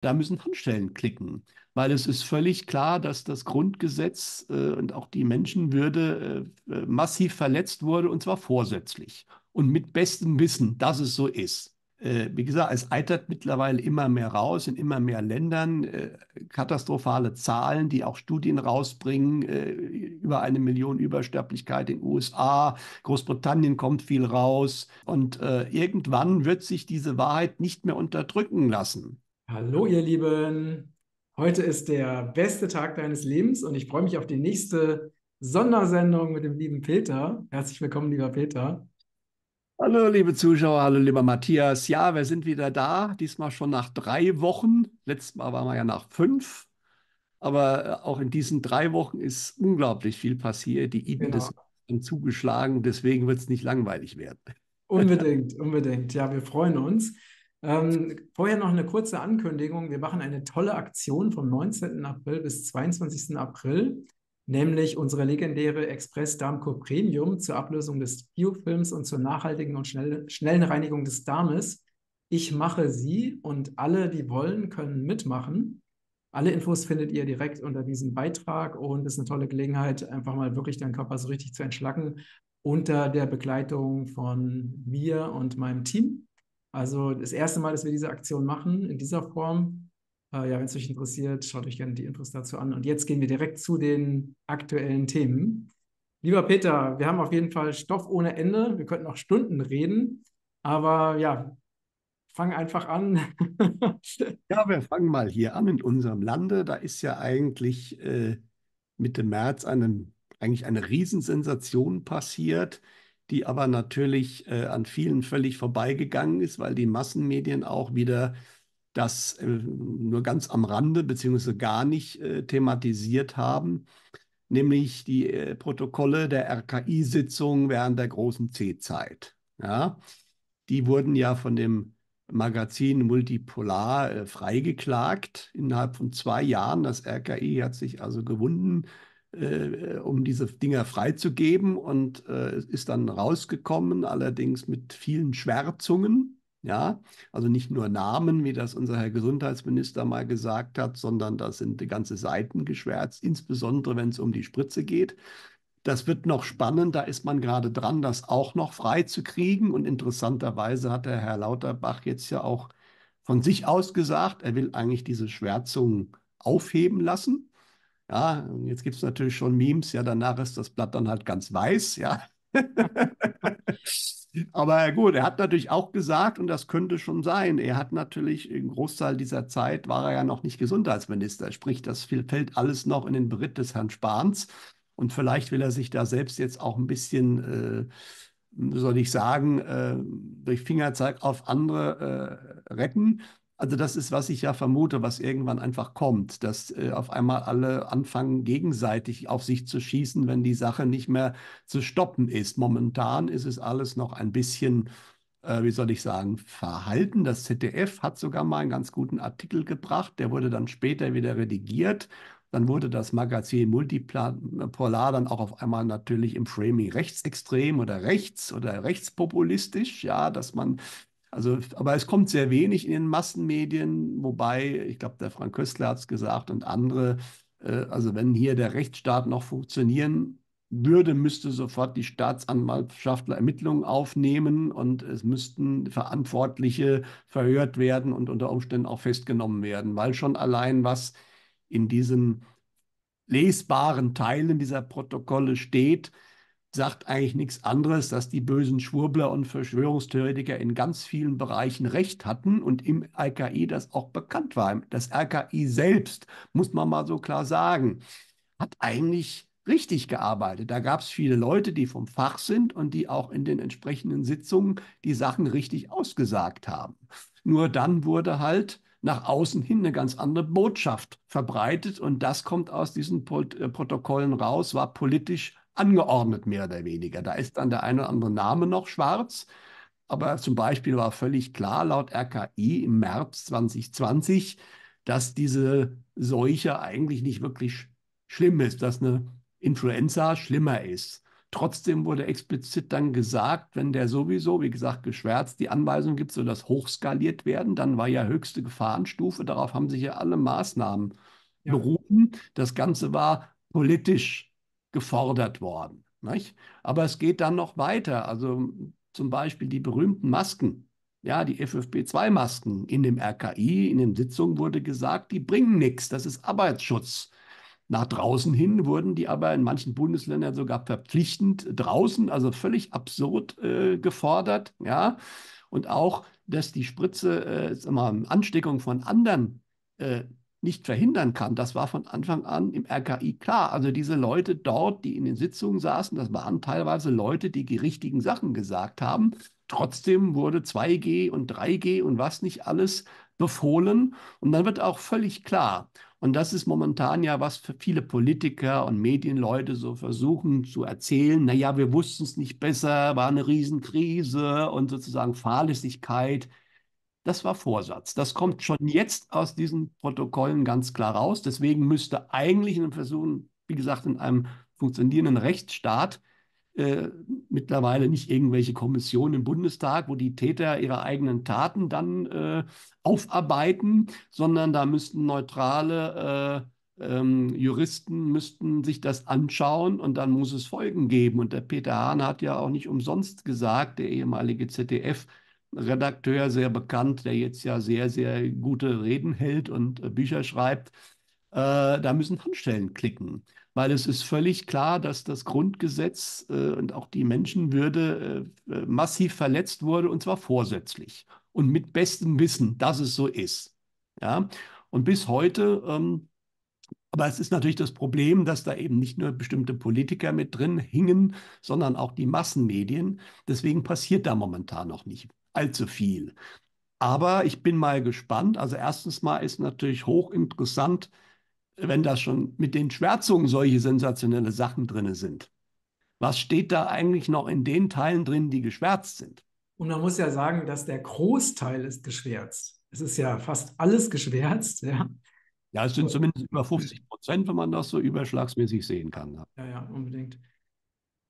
da müssen Handstellen klicken, weil es ist völlig klar, dass das Grundgesetz äh, und auch die Menschenwürde äh, äh, massiv verletzt wurde und zwar vorsätzlich und mit bestem Wissen, dass es so ist. Äh, wie gesagt, es eitert mittlerweile immer mehr raus in immer mehr Ländern. Äh, katastrophale Zahlen, die auch Studien rausbringen. Äh, über eine Million Übersterblichkeit in den USA. Großbritannien kommt viel raus. Und irgendwann wird sich diese Wahrheit nicht mehr unterdrücken lassen. Hallo, ihr Lieben. Heute ist der beste Tag deines Lebens und ich freue mich auf die nächste Sondersendung mit dem lieben Peter. Herzlich willkommen, lieber Peter. Hallo, liebe Zuschauer, hallo, lieber Matthias. Ja, wir sind wieder da, diesmal schon nach drei Wochen. Letztes Mal waren wir ja nach fünf. Aber äh, auch in diesen drei Wochen ist unglaublich viel passiert. Die Iden genau. sind zugeschlagen, deswegen wird es nicht langweilig werden. Unbedingt, unbedingt. Ja, wir freuen uns. Ähm, vorher noch eine kurze Ankündigung. Wir machen eine tolle Aktion vom 19. April bis 22. April nämlich unsere legendäre Express Darmkur Premium zur Ablösung des Biofilms und zur nachhaltigen und schnell, schnellen Reinigung des Darmes. Ich mache sie und alle, die wollen, können mitmachen. Alle Infos findet ihr direkt unter diesem Beitrag und es ist eine tolle Gelegenheit, einfach mal wirklich deinen Körper so richtig zu entschlacken unter der Begleitung von mir und meinem Team. Also das erste Mal, dass wir diese Aktion machen in dieser Form. Äh, ja, wenn es euch interessiert, schaut euch gerne die Infos dazu an. Und jetzt gehen wir direkt zu den aktuellen Themen. Lieber Peter, wir haben auf jeden Fall Stoff ohne Ende. Wir könnten auch Stunden reden. Aber ja, fang einfach an. ja, wir fangen mal hier an in unserem Lande. Da ist ja eigentlich äh, Mitte März eine, eigentlich eine Riesensensation passiert, die aber natürlich äh, an vielen völlig vorbeigegangen ist, weil die Massenmedien auch wieder das äh, nur ganz am Rande beziehungsweise gar nicht äh, thematisiert haben, nämlich die äh, Protokolle der RKI-Sitzung während der großen C-Zeit. Ja, die wurden ja von dem Magazin Multipolar äh, freigeklagt innerhalb von zwei Jahren. Das RKI hat sich also gewunden, äh, um diese Dinger freizugeben und äh, ist dann rausgekommen, allerdings mit vielen Schwärzungen. Ja, also nicht nur Namen, wie das unser Herr Gesundheitsminister mal gesagt hat, sondern da sind ganze Seiten geschwärzt, insbesondere wenn es um die Spritze geht. Das wird noch spannend, da ist man gerade dran, das auch noch freizukriegen. Und interessanterweise hat der Herr Lauterbach jetzt ja auch von sich aus gesagt, er will eigentlich diese Schwärzung aufheben lassen. Ja, jetzt gibt es natürlich schon Memes, ja, danach ist das Blatt dann halt ganz weiß, ja. Aber gut, er hat natürlich auch gesagt, und das könnte schon sein, er hat natürlich im Großteil dieser Zeit war er ja noch nicht Gesundheitsminister. Sprich, das fällt alles noch in den Beritt des Herrn Spahns. Und vielleicht will er sich da selbst jetzt auch ein bisschen, äh, soll ich sagen, äh, durch Fingerzeig auf andere äh, retten. Also das ist, was ich ja vermute, was irgendwann einfach kommt, dass äh, auf einmal alle anfangen, gegenseitig auf sich zu schießen, wenn die Sache nicht mehr zu stoppen ist. Momentan ist es alles noch ein bisschen, äh, wie soll ich sagen, verhalten. Das ZDF hat sogar mal einen ganz guten Artikel gebracht, der wurde dann später wieder redigiert. Dann wurde das Magazin Multipolar dann auch auf einmal natürlich im Framing rechtsextrem oder rechts oder rechtspopulistisch, ja, dass man also, aber es kommt sehr wenig in den Massenmedien, wobei, ich glaube, der Frank Köstler hat es gesagt und andere, äh, also wenn hier der Rechtsstaat noch funktionieren würde, müsste sofort die Staatsanwaltschaftler Ermittlungen aufnehmen und es müssten Verantwortliche verhört werden und unter Umständen auch festgenommen werden, weil schon allein was in diesen lesbaren Teilen dieser Protokolle steht, sagt eigentlich nichts anderes, dass die bösen Schwurbler und Verschwörungstheoretiker in ganz vielen Bereichen recht hatten und im RKI das auch bekannt war. Das RKI selbst, muss man mal so klar sagen, hat eigentlich richtig gearbeitet. Da gab es viele Leute, die vom Fach sind und die auch in den entsprechenden Sitzungen die Sachen richtig ausgesagt haben. Nur dann wurde halt nach außen hin eine ganz andere Botschaft verbreitet und das kommt aus diesen äh, Protokollen raus, war politisch angeordnet, mehr oder weniger. Da ist dann der eine oder andere Name noch schwarz. Aber zum Beispiel war völlig klar laut RKI im März 2020, dass diese Seuche eigentlich nicht wirklich schlimm ist, dass eine Influenza schlimmer ist. Trotzdem wurde explizit dann gesagt, wenn der sowieso, wie gesagt, geschwärzt die Anweisung gibt, soll das hochskaliert werden, dann war ja höchste Gefahrenstufe. Darauf haben sich ja alle Maßnahmen ja. berufen. Das Ganze war politisch gefordert worden. Nicht? Aber es geht dann noch weiter. Also zum Beispiel die berühmten Masken. Ja, die FFP2-Masken in dem RKI, in den Sitzungen wurde gesagt, die bringen nichts, das ist Arbeitsschutz. Nach draußen hin wurden die aber in manchen Bundesländern sogar verpflichtend draußen, also völlig absurd äh, gefordert. Ja, und auch, dass die Spritze, äh, Ansteckung von anderen äh, nicht verhindern kann. Das war von Anfang an im RKI klar. Also diese Leute dort, die in den Sitzungen saßen, das waren teilweise Leute, die die richtigen Sachen gesagt haben. Trotzdem wurde 2G und 3G und was nicht alles befohlen. Und dann wird auch völlig klar, und das ist momentan ja, was für viele Politiker und Medienleute so versuchen zu erzählen. Naja, wir wussten es nicht besser, war eine Riesenkrise und sozusagen Fahrlässigkeit. Das war Vorsatz. Das kommt schon jetzt aus diesen Protokollen ganz klar raus. Deswegen müsste eigentlich in einem Versuch, wie gesagt, in einem funktionierenden Rechtsstaat äh, mittlerweile nicht irgendwelche Kommissionen im Bundestag, wo die Täter ihre eigenen Taten dann äh, aufarbeiten, sondern da müssten neutrale äh, ähm, Juristen müssten sich das anschauen und dann muss es Folgen geben. Und der Peter Hahn hat ja auch nicht umsonst gesagt, der ehemalige ZDF-Redakteur, sehr bekannt, der jetzt ja sehr, sehr gute Reden hält und äh, Bücher schreibt, äh, da müssen Handstellen klicken weil es ist völlig klar, dass das Grundgesetz äh, und auch die Menschenwürde äh, äh, massiv verletzt wurde und zwar vorsätzlich und mit bestem Wissen, dass es so ist. Ja? Und bis heute, ähm, aber es ist natürlich das Problem, dass da eben nicht nur bestimmte Politiker mit drin hingen, sondern auch die Massenmedien. Deswegen passiert da momentan noch nicht allzu viel. Aber ich bin mal gespannt. Also erstens mal ist natürlich hochinteressant, wenn da schon mit den Schwärzungen solche sensationelle Sachen drin sind. Was steht da eigentlich noch in den Teilen drin, die geschwärzt sind? Und man muss ja sagen, dass der Großteil ist geschwärzt. Es ist ja fast alles geschwärzt. Ja, ja es sind zumindest über 50 Prozent, wenn man das so überschlagsmäßig sehen kann. Ja, ja, unbedingt.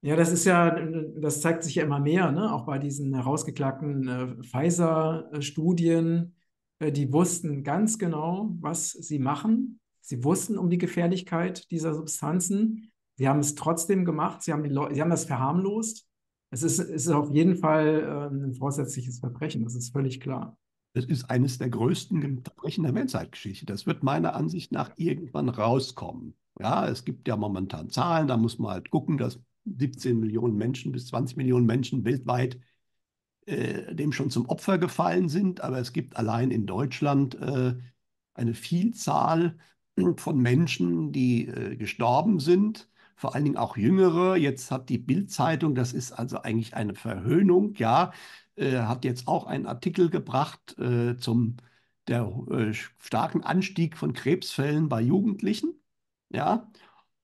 Ja, das ist ja, das zeigt sich ja immer mehr, ne? auch bei diesen herausgeklagten äh, Pfizer-Studien. Äh, die wussten ganz genau, was sie machen. Sie wussten um die Gefährlichkeit dieser Substanzen. Sie haben es trotzdem gemacht. Sie haben, die sie haben das verharmlost. Es ist, es ist auf jeden Fall äh, ein vorsätzliches Verbrechen. Das ist völlig klar. Es ist eines der größten Verbrechen der Menschheitsgeschichte. Das wird meiner Ansicht nach irgendwann rauskommen. Ja, es gibt ja momentan Zahlen, da muss man halt gucken, dass 17 Millionen Menschen bis 20 Millionen Menschen weltweit äh, dem schon zum Opfer gefallen sind. Aber es gibt allein in Deutschland äh, eine Vielzahl von Menschen, die äh, gestorben sind, vor allen Dingen auch Jüngere. Jetzt hat die Bild-Zeitung, das ist also eigentlich eine Verhöhnung, ja, äh, hat jetzt auch einen Artikel gebracht äh, zum der äh, starken Anstieg von Krebsfällen bei Jugendlichen, ja,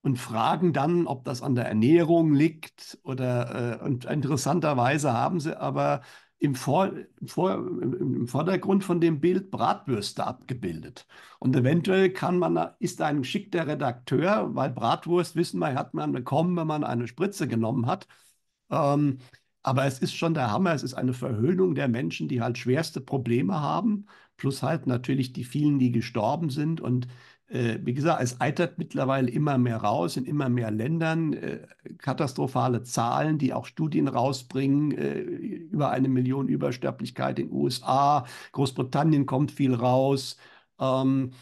und fragen dann, ob das an der Ernährung liegt oder äh, und interessanterweise haben sie aber im, Vor, Vor, im Vordergrund von dem Bild Bratwürste abgebildet. Und eventuell kann man, ist ein geschickter Redakteur, weil Bratwurst, wissen wir, hat man bekommen, wenn man eine Spritze genommen hat. Ähm, aber es ist schon der Hammer, es ist eine Verhöhnung der Menschen, die halt schwerste Probleme haben, plus halt natürlich die vielen, die gestorben sind. Und wie gesagt, es eitert mittlerweile immer mehr raus in immer mehr Ländern. Äh, katastrophale Zahlen, die auch Studien rausbringen. Äh, über eine Million Übersterblichkeit in den USA. Großbritannien kommt viel raus. Ähm,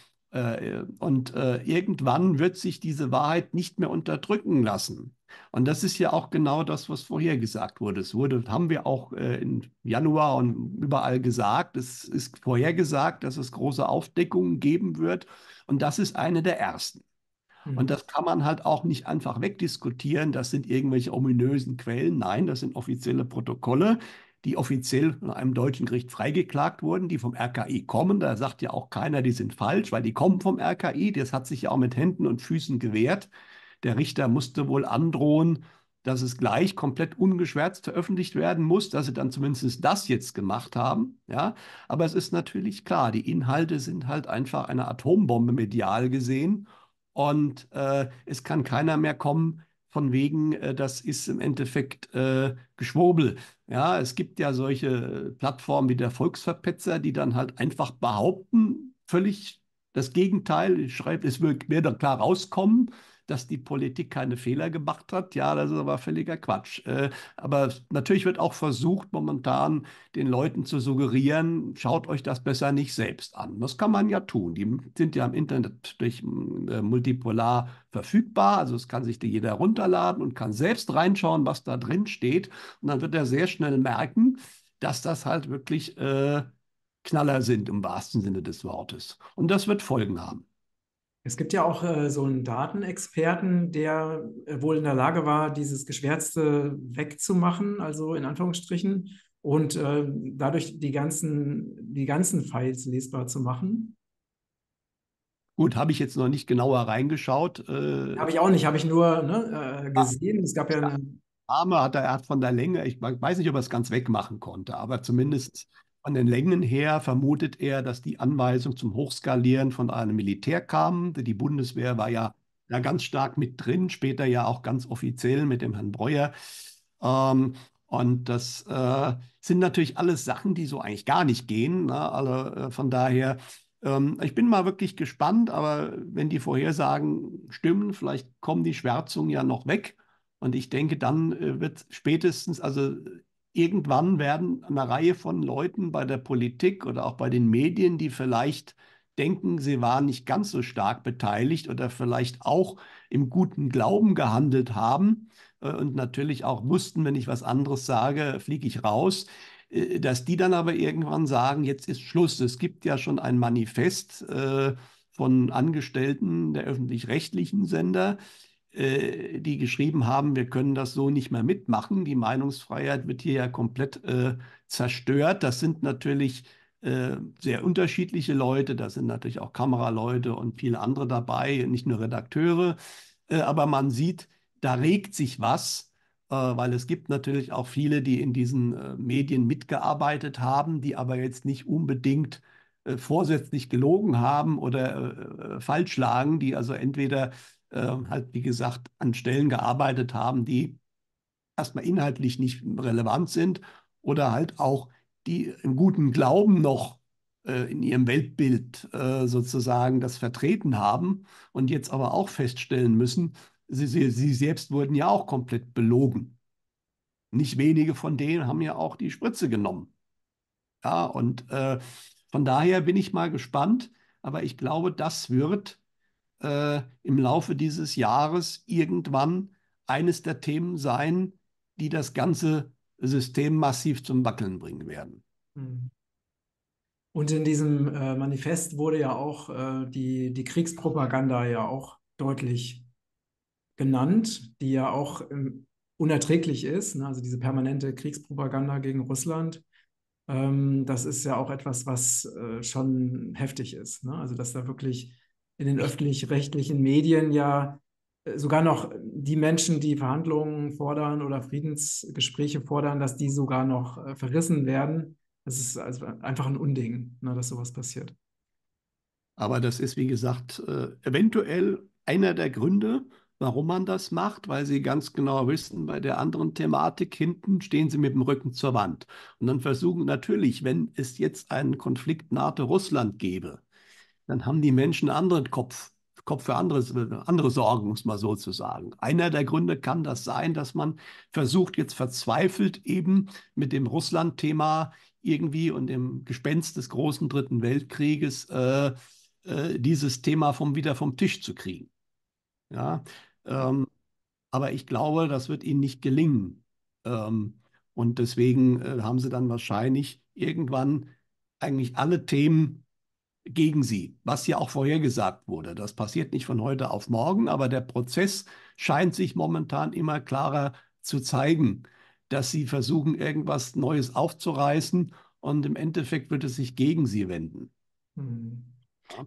und irgendwann wird sich diese Wahrheit nicht mehr unterdrücken lassen. Und das ist ja auch genau das, was vorher gesagt wurde. Es wurde, haben wir auch im Januar und überall gesagt. Es ist vorhergesagt, dass es große Aufdeckungen geben wird. Und das ist eine der ersten. Mhm. Und das kann man halt auch nicht einfach wegdiskutieren. Das sind irgendwelche ominösen Quellen. Nein, das sind offizielle Protokolle, die offiziell von einem deutschen Gericht freigeklagt wurden, die vom RKI kommen. Da sagt ja auch keiner, die sind falsch, weil die kommen vom RKI. Das hat sich ja auch mit Händen und Füßen gewehrt. Der Richter musste wohl androhen, dass es gleich komplett ungeschwärzt veröffentlicht werden muss, dass sie dann zumindest das jetzt gemacht haben. Ja, aber es ist natürlich klar, die Inhalte sind halt einfach eine Atombombe medial gesehen und äh, es kann keiner mehr kommen, von wegen, äh, das ist im Endeffekt äh, Geschwurbel. Ja, es gibt ja solche Plattformen wie der Volksverpetzer, die dann halt einfach behaupten, völlig das Gegenteil. Ich schreibe, es wird, wird klar rauskommen dass die Politik keine Fehler gemacht hat. Ja, das ist aber völliger Quatsch. Äh, aber natürlich wird auch versucht, momentan den Leuten zu suggerieren, schaut euch das besser nicht selbst an. Das kann man ja tun. Die sind ja im Internet durch äh, multipolar verfügbar. Also es kann sich jeder runterladen und kann selbst reinschauen, was da drin steht. Und dann wird er sehr schnell merken, dass das halt wirklich äh, Knaller sind im wahrsten Sinne des Wortes. Und das wird Folgen haben. Es gibt ja auch äh, so einen Datenexperten, der äh, wohl in der Lage war, dieses Geschwärzte wegzumachen, also in Anführungsstrichen, und äh, dadurch die ganzen, die ganzen Files lesbar zu machen. Gut, habe ich jetzt noch nicht genauer reingeschaut. Äh, habe ich auch nicht, habe ich nur ne, äh, gesehen. Es gab ja eine. Arme hat er, er hat von der Länge, ich weiß nicht, ob er es ganz wegmachen konnte, aber zumindest von den Längen her vermutet er, dass die Anweisung zum Hochskalieren von einem Militär kam. Die Bundeswehr war ja da ganz stark mit drin, später ja auch ganz offiziell mit dem Herrn Breuer. Ähm, und das äh, sind natürlich alles Sachen, die so eigentlich gar nicht gehen. Ne? Also, äh, von daher, ähm, ich bin mal wirklich gespannt, aber wenn die Vorhersagen stimmen, vielleicht kommen die Schwärzungen ja noch weg. Und ich denke, dann äh, wird spätestens, also irgendwann werden eine Reihe von Leuten bei der Politik oder auch bei den Medien, die vielleicht denken, sie waren nicht ganz so stark beteiligt oder vielleicht auch im guten Glauben gehandelt haben äh, und natürlich auch wussten, wenn ich was anderes sage, fliege ich raus, äh, dass die dann aber irgendwann sagen, jetzt ist Schluss. Es gibt ja schon ein Manifest äh, von Angestellten der öffentlich-rechtlichen Sender, äh, die geschrieben haben, wir können das so nicht mehr mitmachen. Die Meinungsfreiheit wird hier ja komplett äh, zerstört. Das sind natürlich äh, sehr unterschiedliche Leute. Da sind natürlich auch Kameraleute und viele andere dabei, nicht nur Redakteure. Äh, aber man sieht, da regt sich was, äh, weil es gibt natürlich auch viele, die in diesen Medien mitgearbeitet haben, die aber jetzt nicht unbedingt vorsätzlich gelogen haben oder falsch lagen, die also entweder halt, wie gesagt, an Stellen gearbeitet haben, die erstmal inhaltlich nicht relevant sind oder halt auch die im guten Glauben noch äh, in ihrem Weltbild äh, sozusagen das vertreten haben und jetzt aber auch feststellen müssen, sie, sie, sie selbst wurden ja auch komplett belogen. Nicht wenige von denen haben ja auch die Spritze genommen. Ja, und äh, von daher bin ich mal gespannt, aber ich glaube, das wird äh, im Laufe dieses Jahres irgendwann eines der Themen sein, die das ganze System massiv zum Wackeln bringen werden. Hm. Und in diesem äh, Manifest wurde ja auch äh, die, die Kriegspropaganda ja auch deutlich genannt, die ja auch ähm, unerträglich ist. Ne? Also diese permanente Kriegspropaganda gegen Russland. Ähm, das ist ja auch etwas, was äh, schon heftig ist. Ne? Also dass da wirklich in den öffentlich-rechtlichen Medien ja äh, sogar noch die Menschen, die Verhandlungen fordern oder Friedensgespräche fordern, dass die sogar noch äh, verrissen werden. Das ist also einfach ein Unding, ne, dass sowas passiert. Aber das ist, wie gesagt, äh, eventuell einer der Gründe, warum man das macht, weil sie ganz genau wissen, bei der anderen Thematik hinten stehen sie mit dem Rücken zur Wand. Und dann versuchen natürlich, wenn es jetzt einen Konflikt NATO-Russland gäbe, dann haben die Menschen einen anderen Kopf, Kopf für andere, andere Sorgen, muss man so zu sagen. Einer der Gründe kann das sein, dass man versucht, jetzt verzweifelt eben mit dem Russland-Thema irgendwie und dem Gespenst des großen Dritten Weltkrieges äh, äh, dieses Thema vom, wieder vom Tisch zu kriegen. Ja, ähm, aber ich glaube, das wird ihnen nicht gelingen. Ähm, und deswegen äh, haben sie dann wahrscheinlich irgendwann eigentlich alle Themen gegen sie, was ja auch vorhergesagt wurde. Das passiert nicht von heute auf morgen, aber der Prozess scheint sich momentan immer klarer zu zeigen, dass sie versuchen, irgendwas Neues aufzureißen und im Endeffekt wird es sich gegen sie wenden. Hm.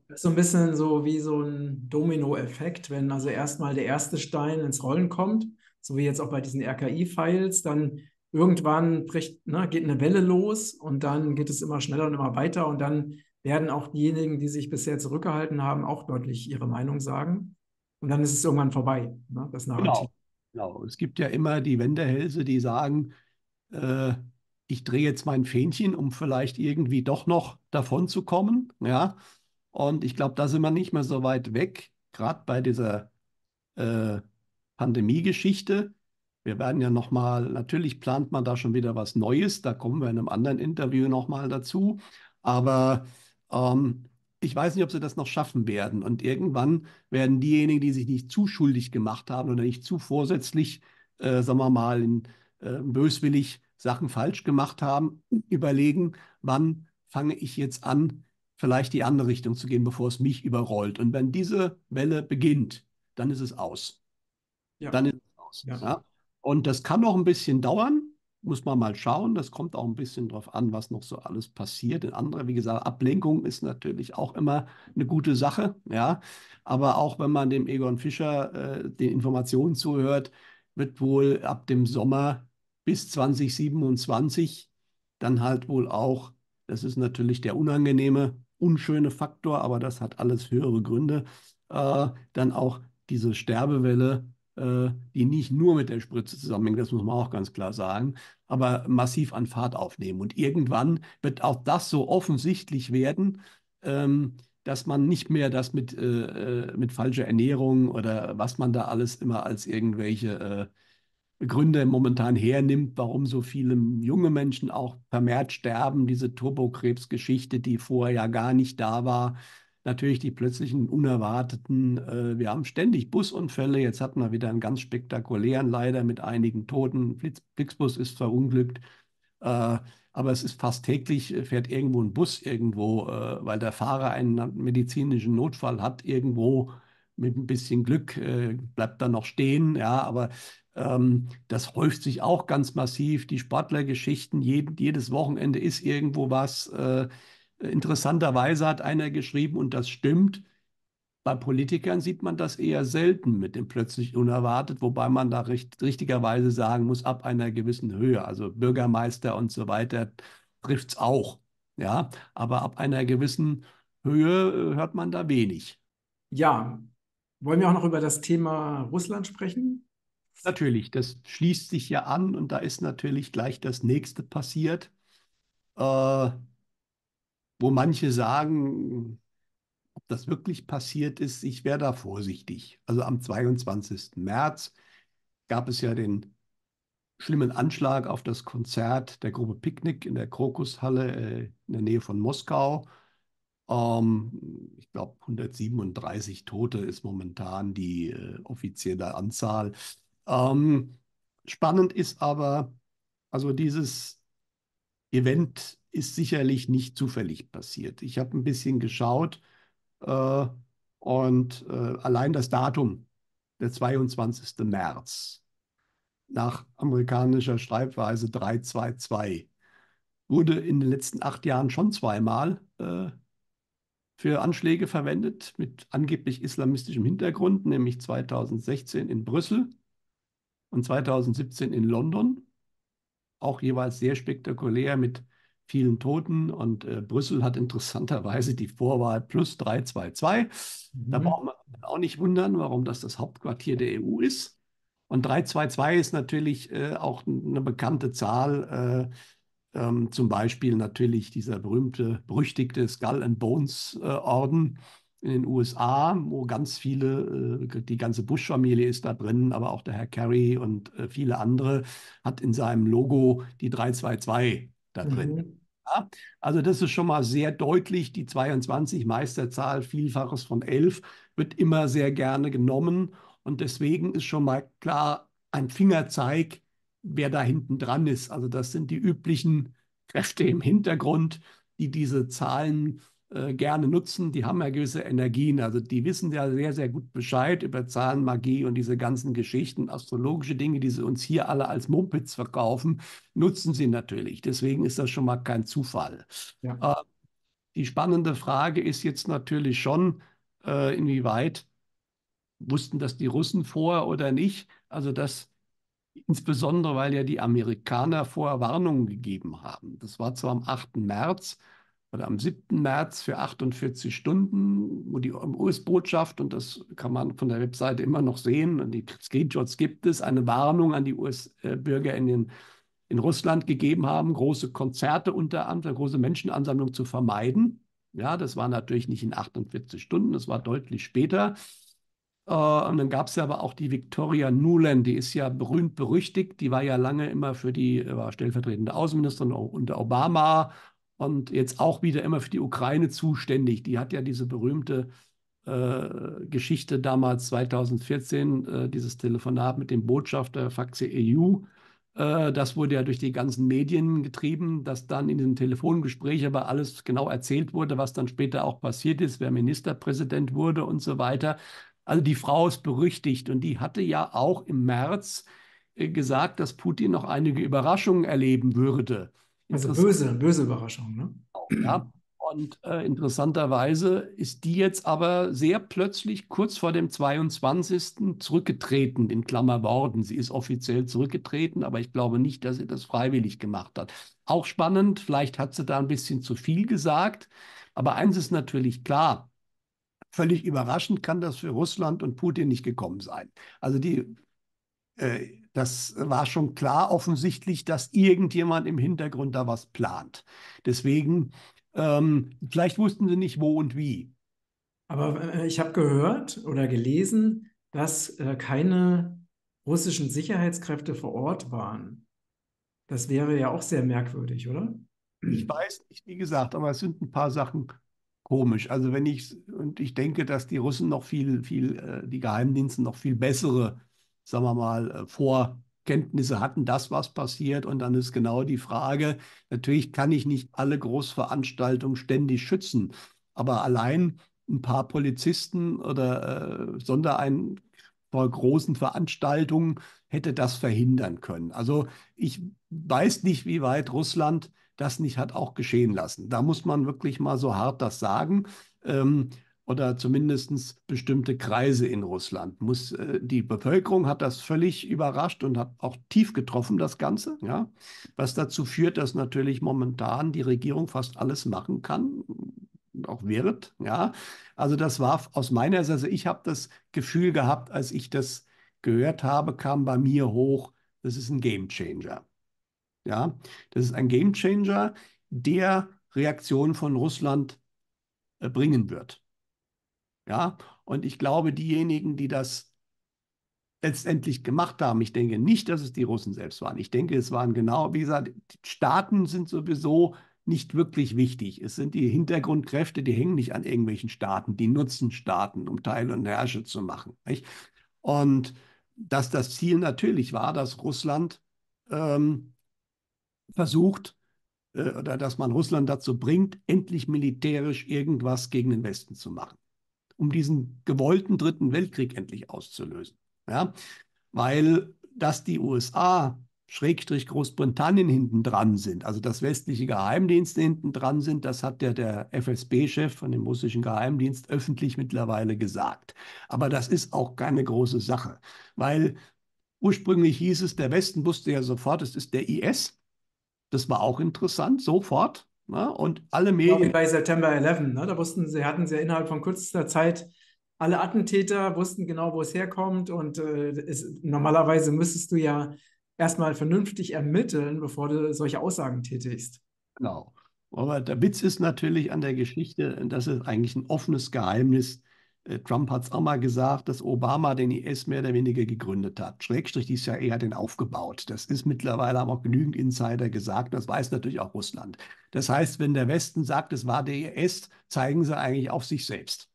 Das ist so ein bisschen so wie so ein Dominoeffekt, wenn also erstmal der erste Stein ins Rollen kommt, so wie jetzt auch bei diesen RKI-Files, dann irgendwann bricht, ne, geht eine Welle los und dann geht es immer schneller und immer weiter und dann werden auch diejenigen, die sich bisher zurückgehalten haben, auch deutlich ihre Meinung sagen. Und dann ist es irgendwann vorbei, ne, das Narrativ. Genau. Genau. Es gibt ja immer die Wendehälse, die sagen, äh, ich drehe jetzt mein Fähnchen, um vielleicht irgendwie doch noch davon zu kommen. Ja. Und ich glaube, da sind wir nicht mehr so weit weg, gerade bei dieser äh, Pandemie-Geschichte. Wir werden ja nochmal, natürlich plant man da schon wieder was Neues, da kommen wir in einem anderen Interview nochmal dazu. Aber ähm, ich weiß nicht, ob sie das noch schaffen werden. Und irgendwann werden diejenigen, die sich nicht zu schuldig gemacht haben oder nicht zu vorsätzlich, äh, sagen wir mal, in, äh, böswillig Sachen falsch gemacht haben, überlegen, wann fange ich jetzt an, vielleicht die andere Richtung zu gehen, bevor es mich überrollt. Und wenn diese Welle beginnt, dann ist es aus. Ja. Dann ist es aus. Ja. Ja? Und das kann noch ein bisschen dauern, muss man mal schauen. Das kommt auch ein bisschen drauf an, was noch so alles passiert. In anderer, wie gesagt, Ablenkung ist natürlich auch immer eine gute Sache. Ja, aber auch wenn man dem Egon Fischer äh, den Informationen zuhört, wird wohl ab dem Sommer bis 2027 dann halt wohl auch, das ist natürlich der unangenehme, unschöne Faktor, aber das hat alles höhere Gründe, äh, dann auch diese Sterbewelle die nicht nur mit der Spritze zusammenhängt, das muss man auch ganz klar sagen, aber massiv an Fahrt aufnehmen. Und irgendwann wird auch das so offensichtlich werden, ähm, dass man nicht mehr das mit, äh, äh mit falscher Ernährung oder was man da alles immer als irgendwelche äh, Gründe momentan hernimmt, warum so viele junge Menschen auch vermehrt sterben, diese Turbokrebsgeschichte, die vorher ja gar nicht da war natürlich die plötzlichen unerwarteten, äh, wir haben ständig Busunfälle, jetzt hatten wir wieder einen ganz spektakulären leider mit einigen Toten, Flixbus ist verunglückt, äh, aber es ist fast täglich, äh, fährt irgendwo ein Bus irgendwo, äh, weil der Fahrer einen medizinischen Notfall hat, irgendwo mit ein bisschen Glück äh, bleibt er noch stehen, ja, aber ähm, das häuft sich auch ganz massiv. Die Sportlergeschichten, jedes Wochenende ist irgendwo was. Interessanterweise hat einer geschrieben, und das stimmt, bei Politikern sieht man das eher selten mit dem plötzlich unerwartet, wobei man da richt richtigerweise sagen muss, ab einer gewissen Höhe, also Bürgermeister und so weiter, trifft es auch. Ja, aber ab einer gewissen Höhe äh, hört man da wenig. Ja, wollen wir auch noch über das Thema Russland sprechen? Natürlich, das schließt sich ja an und da ist natürlich gleich das nächste passiert. Äh, wo manche sagen, ob das wirklich passiert ist, ich wäre da vorsichtig. Also am 22. März gab es ja den schlimmen Anschlag auf das Konzert der Gruppe Picknick in der Krokushalle äh, in der Nähe von Moskau. Ähm, ich glaube, 137 Tote ist momentan die äh, offizielle Anzahl. Ähm, spannend ist aber, also dieses Event ist sicherlich nicht zufällig passiert. Ich habe ein bisschen geschaut äh, und äh, allein das Datum, der 22. März, nach amerikanischer Schreibweise 322, wurde in den letzten acht Jahren schon zweimal äh, für Anschläge verwendet mit angeblich islamistischem Hintergrund, nämlich 2016 in Brüssel und 2017 in London. Auch jeweils sehr spektakulär mit vielen Toten. Und äh, Brüssel hat interessanterweise die Vorwahl plus 322. Mhm. Da braucht man auch nicht wundern, warum das das Hauptquartier der EU ist. Und 322 ist natürlich äh, auch eine bekannte Zahl. Äh, ähm, zum Beispiel natürlich dieser berühmte, berüchtigte Skull and Bones äh, Orden in den USA, wo ganz viele, äh, die ganze Bush-Familie ist da drin, aber auch der Herr Kerry und äh, viele andere, hat in seinem Logo die 322 da drin. Mhm. Ja, also das ist schon mal sehr deutlich. Die 22 Meisterzahl, Vielfaches von 11, wird immer sehr gerne genommen. Und deswegen ist schon mal klar ein Fingerzeig, wer da hinten dran ist. Also das sind die üblichen Kräfte im Hintergrund, die diese Zahlen äh, gerne nutzen. Die haben ja gewisse Energien. Also die wissen ja sehr, sehr gut Bescheid über Zahlenmagie und diese ganzen Geschichten, astrologische Dinge, die sie uns hier alle als Mumpitz verkaufen, nutzen sie natürlich. Deswegen ist das schon mal kein Zufall. Ja. Äh, die spannende Frage ist jetzt natürlich schon, äh, inwieweit wussten das die Russen vor oder nicht? Also das insbesondere, weil ja die Amerikaner vorher Warnungen gegeben haben. Das war zwar am 8. März, oder am 7. März für 48 Stunden, wo die US-Botschaft, und das kann man von der Webseite immer noch sehen, und die Screenshots gibt es, eine Warnung an die US-Bürger in, in Russland gegeben haben, große Konzerte unter anderem, große Menschenansammlungen zu vermeiden. Ja, das war natürlich nicht in 48 Stunden, das war deutlich später. Äh, und dann gab es ja aber auch die Victoria Nuland, die ist ja berühmt berüchtigt. Die war ja lange immer für die, war stellvertretende Außenministerin unter Obama und jetzt auch wieder immer für die Ukraine zuständig. Die hat ja diese berühmte äh, Geschichte damals 2014, äh, dieses Telefonat mit dem Botschafter Faxe EU. Äh, das wurde ja durch die ganzen Medien getrieben, dass dann in diesem Telefongespräch aber alles genau erzählt wurde, was dann später auch passiert ist, wer Ministerpräsident wurde und so weiter. Also die Frau ist berüchtigt und die hatte ja auch im März äh, gesagt, dass Putin noch einige Überraschungen erleben würde. Also böse, böse Überraschung, ne? Ja. Und äh, interessanterweise ist die jetzt aber sehr plötzlich kurz vor dem 22. zurückgetreten, in Klammer worden. Sie ist offiziell zurückgetreten, aber ich glaube nicht, dass sie das freiwillig gemacht hat. Auch spannend, vielleicht hat sie da ein bisschen zu viel gesagt. Aber eins ist natürlich klar, völlig überraschend kann das für Russland und Putin nicht gekommen sein. Also die äh, das war schon klar offensichtlich, dass irgendjemand im Hintergrund da was plant. Deswegen, ähm, vielleicht wussten sie nicht wo und wie. Aber äh, ich habe gehört oder gelesen, dass äh, keine russischen Sicherheitskräfte vor Ort waren. Das wäre ja auch sehr merkwürdig, oder? Ich weiß nicht, wie gesagt, aber es sind ein paar Sachen komisch. Also wenn ich, und ich denke, dass die Russen noch viel, viel, äh, die Geheimdienste noch viel bessere sagen wir mal, äh, Vorkenntnisse hatten, dass was passiert. Und dann ist genau die Frage, natürlich kann ich nicht alle Großveranstaltungen ständig schützen, aber allein ein paar Polizisten oder äh, Sonderein vor großen Veranstaltungen hätte das verhindern können. Also ich weiß nicht, wie weit Russland das nicht hat auch geschehen lassen. Da muss man wirklich mal so hart das sagen. Ähm, oder zumindest bestimmte Kreise in Russland. Muss, äh, die Bevölkerung hat das völlig überrascht und hat auch tief getroffen, das Ganze, ja? was dazu führt, dass natürlich momentan die Regierung fast alles machen kann auch wird. Ja? Also das war aus meiner Sicht, also ich habe das Gefühl gehabt, als ich das gehört habe, kam bei mir hoch, das ist ein Gamechanger. Ja? Das ist ein Gamechanger, der Reaktion von Russland äh, bringen wird. Ja, und ich glaube, diejenigen, die das letztendlich gemacht haben, ich denke nicht, dass es die Russen selbst waren. Ich denke, es waren genau, wie gesagt, Staaten sind sowieso nicht wirklich wichtig. Es sind die Hintergrundkräfte, die hängen nicht an irgendwelchen Staaten, die nutzen Staaten, um Teil und Herrsche zu machen. Nicht? Und dass das Ziel natürlich war, dass Russland ähm, versucht, äh, oder dass man Russland dazu bringt, endlich militärisch irgendwas gegen den Westen zu machen um diesen gewollten Dritten Weltkrieg endlich auszulösen. Ja? Weil dass die USA Schrägstrich Großbritannien hinten dran sind, also dass westliche Geheimdienste hinten dran sind, das hat ja der FSB-Chef von dem russischen Geheimdienst öffentlich mittlerweile gesagt. Aber das ist auch keine große Sache, weil ursprünglich hieß es, der Westen wusste ja sofort, es ist der IS. Das war auch interessant, sofort. Ne? Und alle Medien. Wie bei September 11, ne? da wussten sie, hatten sie innerhalb von kürzester Zeit alle Attentäter, wussten genau, wo es herkommt. Und äh, es, normalerweise müsstest du ja erstmal vernünftig ermitteln, bevor du solche Aussagen tätigst. Genau. Aber der Witz ist natürlich an der Geschichte, dass es eigentlich ein offenes Geheimnis äh, Trump hat es auch mal gesagt, dass Obama den IS mehr oder weniger gegründet hat. Schrägstrich die CIA hat den aufgebaut. Das ist mittlerweile, haben auch genügend Insider gesagt, das weiß natürlich auch Russland. Das heißt, wenn der Westen sagt, es war der IS, zeigen sie eigentlich auf sich selbst.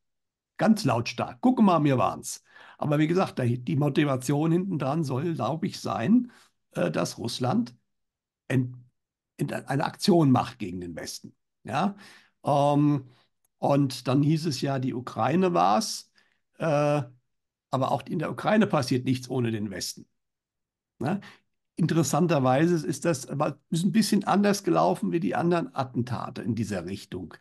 Ganz lautstark. Guck mal, mir waren's. Aber wie gesagt, die Motivation hinten dran soll, glaube ich, sein, äh, dass Russland eine Aktion macht gegen den Westen. Ja, ähm, und dann hieß es ja, die Ukraine war es. Äh, aber auch in der Ukraine passiert nichts ohne den Westen. Interessanterweise ist das aber ist ein bisschen anders gelaufen wie die anderen Attentate in dieser Richtung.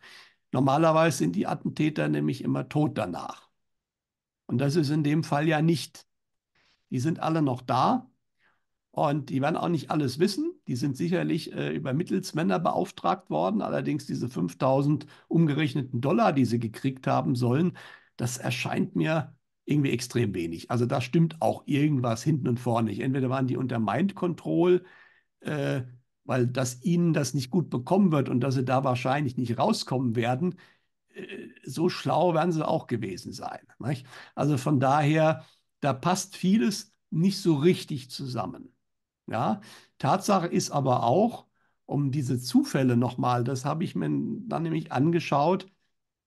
Normalerweise sind die Attentäter nämlich immer tot danach. Und das ist in dem Fall ja nicht. Die sind alle noch da und die werden auch nicht alles wissen. Die sind sicherlich äh, über Mittelsmänner beauftragt worden. Allerdings diese 5000 umgerechneten Dollar, die sie gekriegt haben sollen, das erscheint mir irgendwie extrem wenig. Also da stimmt auch irgendwas hinten und vorne nicht. Entweder waren die unter Mind Control, äh, weil das ihnen das nicht gut bekommen wird und dass sie da wahrscheinlich nicht rauskommen werden. Äh, so schlau werden sie auch gewesen sein. Nicht? Also von daher, da passt vieles nicht so richtig zusammen. Ja, Tatsache ist aber auch, um diese Zufälle nochmal, das habe ich mir dann nämlich angeschaut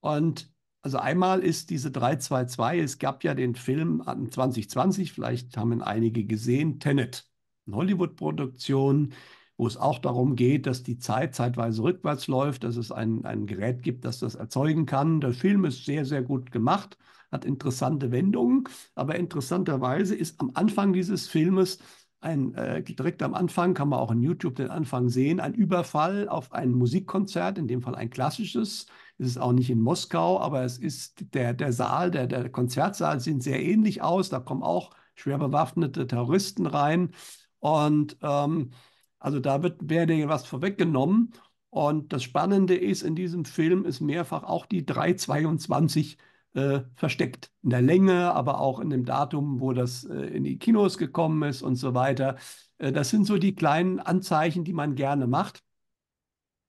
und also einmal ist diese 322, es gab ja den Film 2020, vielleicht haben ihn einige gesehen, Tenet, eine Hollywood-Produktion, wo es auch darum geht, dass die Zeit zeitweise rückwärts läuft, dass es ein, ein Gerät gibt, das das erzeugen kann. Der Film ist sehr, sehr gut gemacht, hat interessante Wendungen, aber interessanterweise ist am Anfang dieses Filmes ein, äh, direkt am Anfang kann man auch in YouTube den Anfang sehen, ein Überfall auf ein Musikkonzert, in dem Fall ein klassisches. Es ist auch nicht in Moskau, aber es ist der, der Saal, der, der Konzertsaal sieht sehr ähnlich aus. Da kommen auch schwer bewaffnete Terroristen rein. Und ähm, also da wird, werde was vorweggenommen. Und das Spannende ist, in diesem Film ist mehrfach auch die 322 äh, versteckt. In der Länge, aber auch in dem Datum, wo das äh, in die Kinos gekommen ist und so weiter. Äh, das sind so die kleinen Anzeichen, die man gerne macht.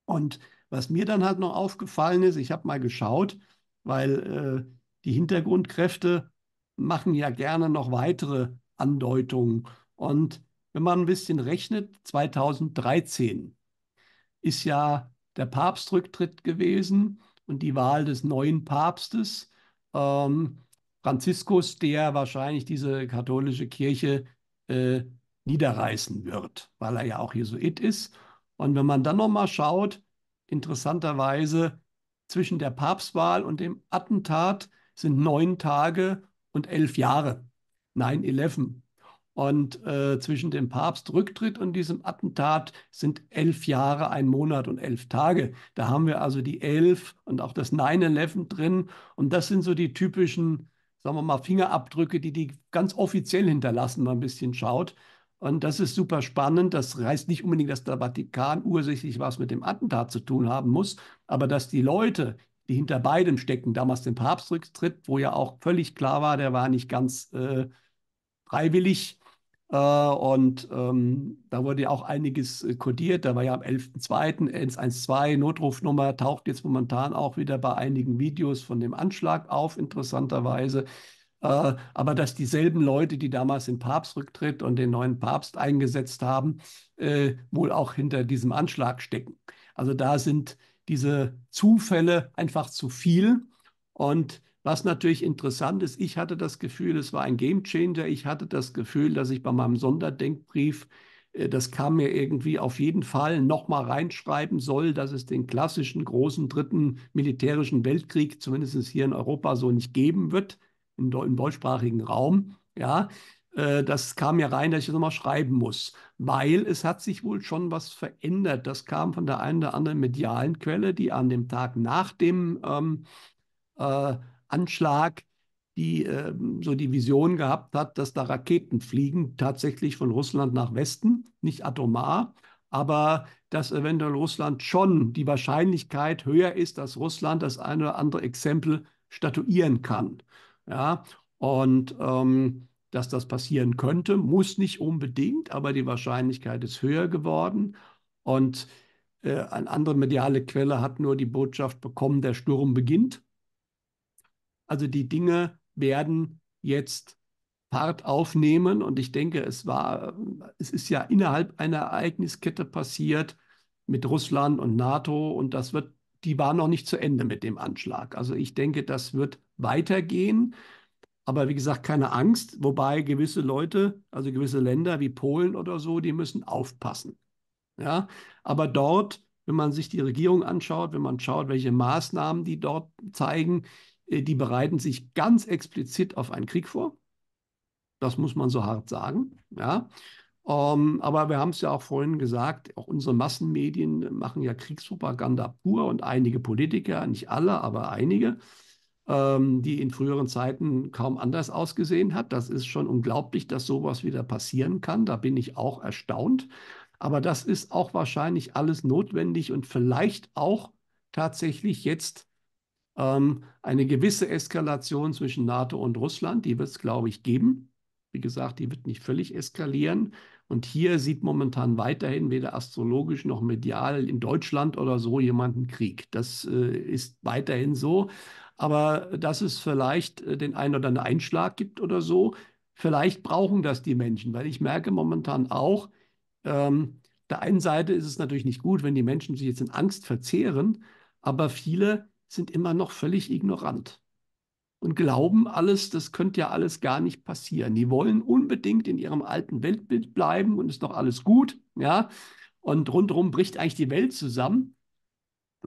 Und was mir dann halt noch aufgefallen ist, ich habe mal geschaut, weil äh, die Hintergrundkräfte machen ja gerne noch weitere Andeutungen. Und wenn man ein bisschen rechnet, 2013 ist ja der Papstrücktritt gewesen und die Wahl des neuen Papstes ähm, Franziskus, der wahrscheinlich diese katholische Kirche äh, niederreißen wird, weil er ja auch Jesuit ist. Und wenn man dann nochmal schaut, interessanterweise zwischen der Papstwahl und dem Attentat sind neun Tage und elf Jahre. 9-11. Und äh, zwischen dem Papstrücktritt und diesem Attentat sind elf Jahre, ein Monat und elf Tage. Da haben wir also die elf und auch das 9-11 drin. Und das sind so die typischen, sagen wir mal, Fingerabdrücke, die die ganz offiziell hinterlassen, wenn man ein bisschen schaut. Und das ist super spannend. Das heißt nicht unbedingt, dass der Vatikan ursächlich was mit dem Attentat zu tun haben muss, aber dass die Leute, die hinter beidem stecken, damals den Papstrücktritt, wo ja auch völlig klar war, der war nicht ganz äh, freiwillig, äh, und ähm, da wurde ja auch einiges äh, kodiert. Da war ja am 11.02. 112 Notrufnummer, taucht jetzt momentan auch wieder bei einigen Videos von dem Anschlag auf, interessanterweise. Äh, aber dass dieselben Leute, die damals den Papstrücktritt und den neuen Papst eingesetzt haben, äh, wohl auch hinter diesem Anschlag stecken. Also da sind diese Zufälle einfach zu viel. Und was natürlich interessant ist, ich hatte das Gefühl, es war ein Gamechanger. Ich hatte das Gefühl, dass ich bei meinem Sonderdenkbrief, äh, das kam mir irgendwie auf jeden Fall nochmal reinschreiben soll, dass es den klassischen großen dritten militärischen Weltkrieg, zumindest hier in Europa, so nicht geben wird, im, im deutschsprachigen Raum. Ja, äh, das kam mir rein, dass ich das nochmal schreiben muss, weil es hat sich wohl schon was verändert. Das kam von der einen oder anderen medialen Quelle, die an dem Tag nach dem ähm, äh, Anschlag, die äh, so die Vision gehabt hat, dass da Raketen fliegen, tatsächlich von Russland nach Westen, nicht atomar, aber dass eventuell Russland schon die Wahrscheinlichkeit höher ist, dass Russland das eine oder andere Exempel statuieren kann. Ja, und ähm, dass das passieren könnte, muss nicht unbedingt, aber die Wahrscheinlichkeit ist höher geworden. Und äh, eine andere mediale Quelle hat nur die Botschaft bekommen, der Sturm beginnt. Also die Dinge werden jetzt Fahrt aufnehmen und ich denke, es war, es ist ja innerhalb einer Ereigniskette passiert mit Russland und NATO und das wird, die war noch nicht zu Ende mit dem Anschlag. Also ich denke, das wird weitergehen. Aber wie gesagt, keine Angst, wobei gewisse Leute, also gewisse Länder wie Polen oder so, die müssen aufpassen. Ja, aber dort, wenn man sich die Regierung anschaut, wenn man schaut, welche Maßnahmen die dort zeigen, äh, die bereiten sich ganz explizit auf einen Krieg vor. Das muss man so hart sagen. Ja. Um, ähm, aber wir haben es ja auch vorhin gesagt, auch unsere Massenmedien machen ja Kriegspropaganda pur und einige Politiker, nicht alle, aber einige, ähm, die in früheren Zeiten kaum anders ausgesehen hat. Das ist schon unglaublich, dass sowas wieder passieren kann. Da bin ich auch erstaunt. Aber das ist auch wahrscheinlich alles notwendig und vielleicht auch tatsächlich jetzt ähm, eine gewisse Eskalation zwischen NATO und Russland. Die wird es, glaube ich, geben. Wie gesagt, die wird nicht völlig eskalieren. Und hier sieht momentan weiterhin weder astrologisch noch medial in Deutschland oder so jemanden Krieg. Das äh, ist weiterhin so. Aber dass es vielleicht äh, den einen oder anderen Einschlag gibt oder so, vielleicht brauchen das die Menschen, weil ich merke momentan auch, ähm, der einen Seite ist es natürlich nicht gut, wenn die Menschen sich jetzt in Angst verzehren, aber viele sind immer noch völlig ignorant und glauben alles, das könnte ja alles gar nicht passieren. Die wollen unbedingt in ihrem alten Weltbild bleiben und ist doch alles gut, ja. Und rundherum bricht eigentlich die Welt zusammen.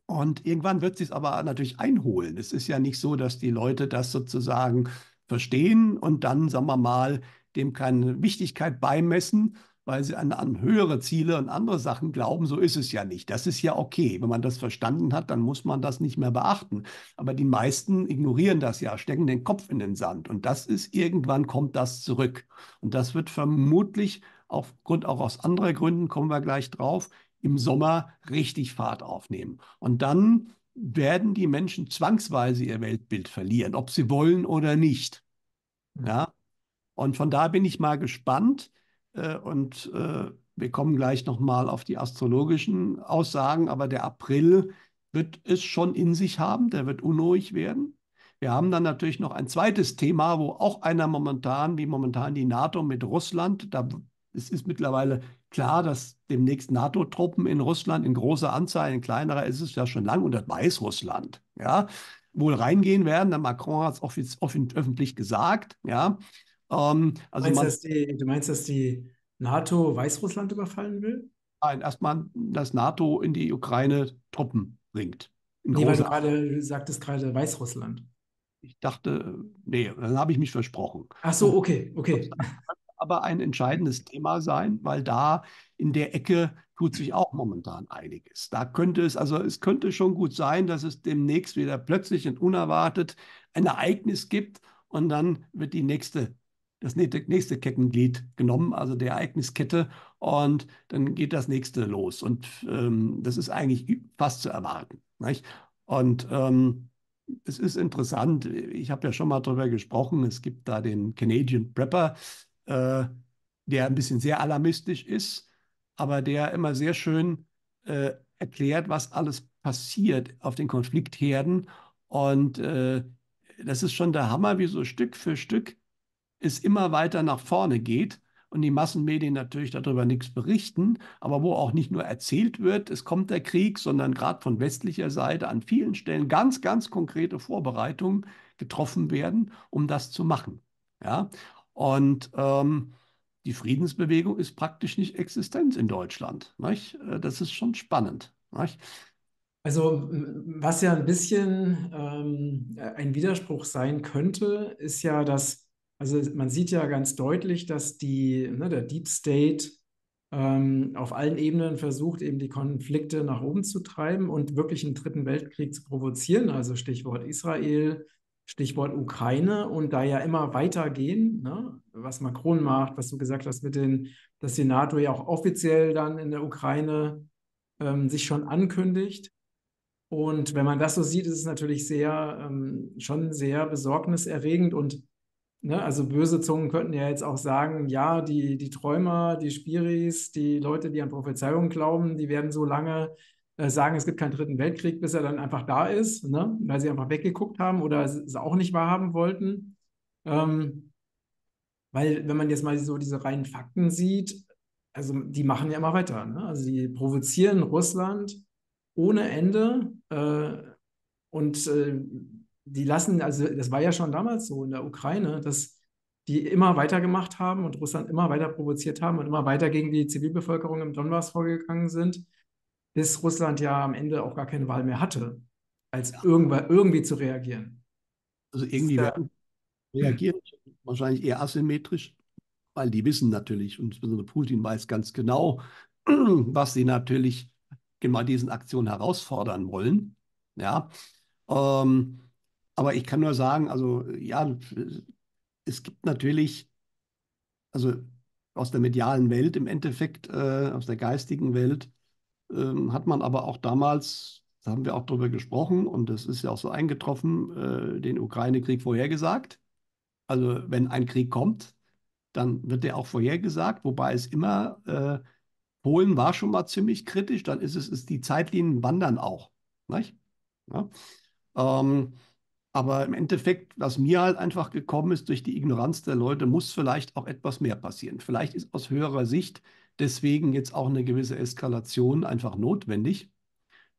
Und irgendwann wird sie es aber natürlich einholen. Es ist ja nicht so, dass die Leute das sozusagen verstehen und dann, sagen wir mal, dem keine Wichtigkeit beimessen, weil sie an, an, höhere Ziele und andere Sachen glauben. So ist es ja nicht. Das ist ja okay. Wenn man das verstanden hat, dann muss man das nicht mehr beachten. Aber die meisten ignorieren das ja, stecken den Kopf in den Sand. Und das ist, irgendwann kommt das zurück. Und das wird vermutlich aufgrund auch aus anderen Gründen, kommen wir gleich drauf, im Sommer richtig Fahrt aufnehmen. Und dann werden die Menschen zwangsweise ihr Weltbild verlieren, ob sie wollen oder nicht. Ja? Und von da bin ich mal gespannt, äh, und äh, wir kommen gleich nochmal auf die astrologischen Aussagen, aber der April wird es schon in sich haben, der wird unruhig werden. Wir haben dann natürlich noch ein zweites Thema, wo auch einer momentan, wie momentan die NATO mit Russland, da es ist mittlerweile klar, dass demnächst NATO-Truppen in Russland in großer Anzahl, in kleinerer ist es ja schon lang, und das weiß Russland, ja, wohl reingehen werden. Der Macron hat es öffentlich gesagt, ja. Ähm, also du, meinst, man, die, du meinst, dass die NATO Weißrussland überfallen will? Nein, erstmal, dass NATO in die Ukraine Truppen bringt. Nee, weil du gerade sagtest gerade Weißrussland. Ich dachte, nee, dann habe ich mich versprochen. Ach so, okay, okay. Aber ein entscheidendes Thema sein, weil da in der Ecke tut sich auch momentan einiges. Da könnte es, also es könnte schon gut sein, dass es demnächst wieder plötzlich und unerwartet ein Ereignis gibt und dann wird die nächste das nächste Kettenglied genommen, also der Ereigniskette, und dann geht das nächste los. Und ähm, das ist eigentlich fast zu erwarten. Nicht? Und ähm, es ist interessant, ich habe ja schon mal darüber gesprochen, es gibt da den Canadian Prepper, äh, der ein bisschen sehr alarmistisch ist, aber der immer sehr schön äh, erklärt, was alles passiert auf den Konfliktherden. Und äh, das ist schon der Hammer, wie so Stück für Stück es immer weiter nach vorne geht und die Massenmedien natürlich darüber nichts berichten, aber wo auch nicht nur erzählt wird, es kommt der Krieg, sondern gerade von westlicher Seite an vielen Stellen ganz, ganz konkrete Vorbereitungen getroffen werden, um das zu machen. Ja? Und ähm, die Friedensbewegung ist praktisch nicht existent in Deutschland. Nicht? Äh, das ist schon spannend. Nicht? Also was ja ein bisschen ähm, ein Widerspruch sein könnte, ist ja, dass also man sieht ja ganz deutlich, dass die, ne, der Deep State ähm, auf allen Ebenen versucht, eben die Konflikte nach oben zu treiben und wirklich einen dritten Weltkrieg zu provozieren. Also Stichwort Israel, Stichwort Ukraine und da ja immer weitergehen, ne, was Macron macht, was du gesagt hast mit den, dass die NATO ja auch offiziell dann in der Ukraine ähm, sich schon ankündigt. Und wenn man das so sieht, ist es natürlich sehr, ähm, schon sehr besorgniserregend und Ne, also böse Zungen könnten ja jetzt auch sagen, ja, die, die Träumer, die Spiris, die Leute, die an Prophezeiungen glauben, die werden so lange sagen, es gibt keinen dritten Weltkrieg, bis er dann einfach da ist, ne? weil sie einfach weggeguckt haben oder es auch nicht wahrhaben wollten. Ähm, weil, wenn man jetzt mal so diese reinen Fakten sieht, also die machen ja immer weiter. Ne? Also die provozieren Russland ohne Ende äh, und äh, die lassen, also das war ja schon damals so in der Ukraine, dass die immer weitergemacht haben und Russland immer weiter provoziert haben und immer weiter gegen die Zivilbevölkerung im Donbass vorgegangen sind, bis Russland ja am Ende auch gar keine Wahl mehr hatte, als ja. irgendwie zu reagieren. Also irgendwie werden reagieren, wahrscheinlich eher asymmetrisch, weil die wissen natürlich, und insbesondere Putin weiß ganz genau, was sie natürlich genau diesen Aktionen herausfordern wollen. Ja. Ähm, aber ich kann nur sagen, also ja, es gibt natürlich, also aus der medialen Welt im Endeffekt, äh, aus der geistigen Welt, ähm, hat man aber auch damals, da haben wir auch drüber gesprochen und das ist ja auch so eingetroffen, äh, den Ukraine-Krieg vorhergesagt. Also wenn ein Krieg kommt, dann wird der auch vorhergesagt, wobei es immer, äh, Polen war schon mal ziemlich kritisch, dann ist es, ist die Zeitlinien wandern auch. Nicht? Ja. Ähm, aber im Endeffekt, was mir halt einfach gekommen ist durch die Ignoranz der Leute, muss vielleicht auch etwas mehr passieren. Vielleicht ist aus höherer Sicht deswegen jetzt auch eine gewisse Eskalation einfach notwendig,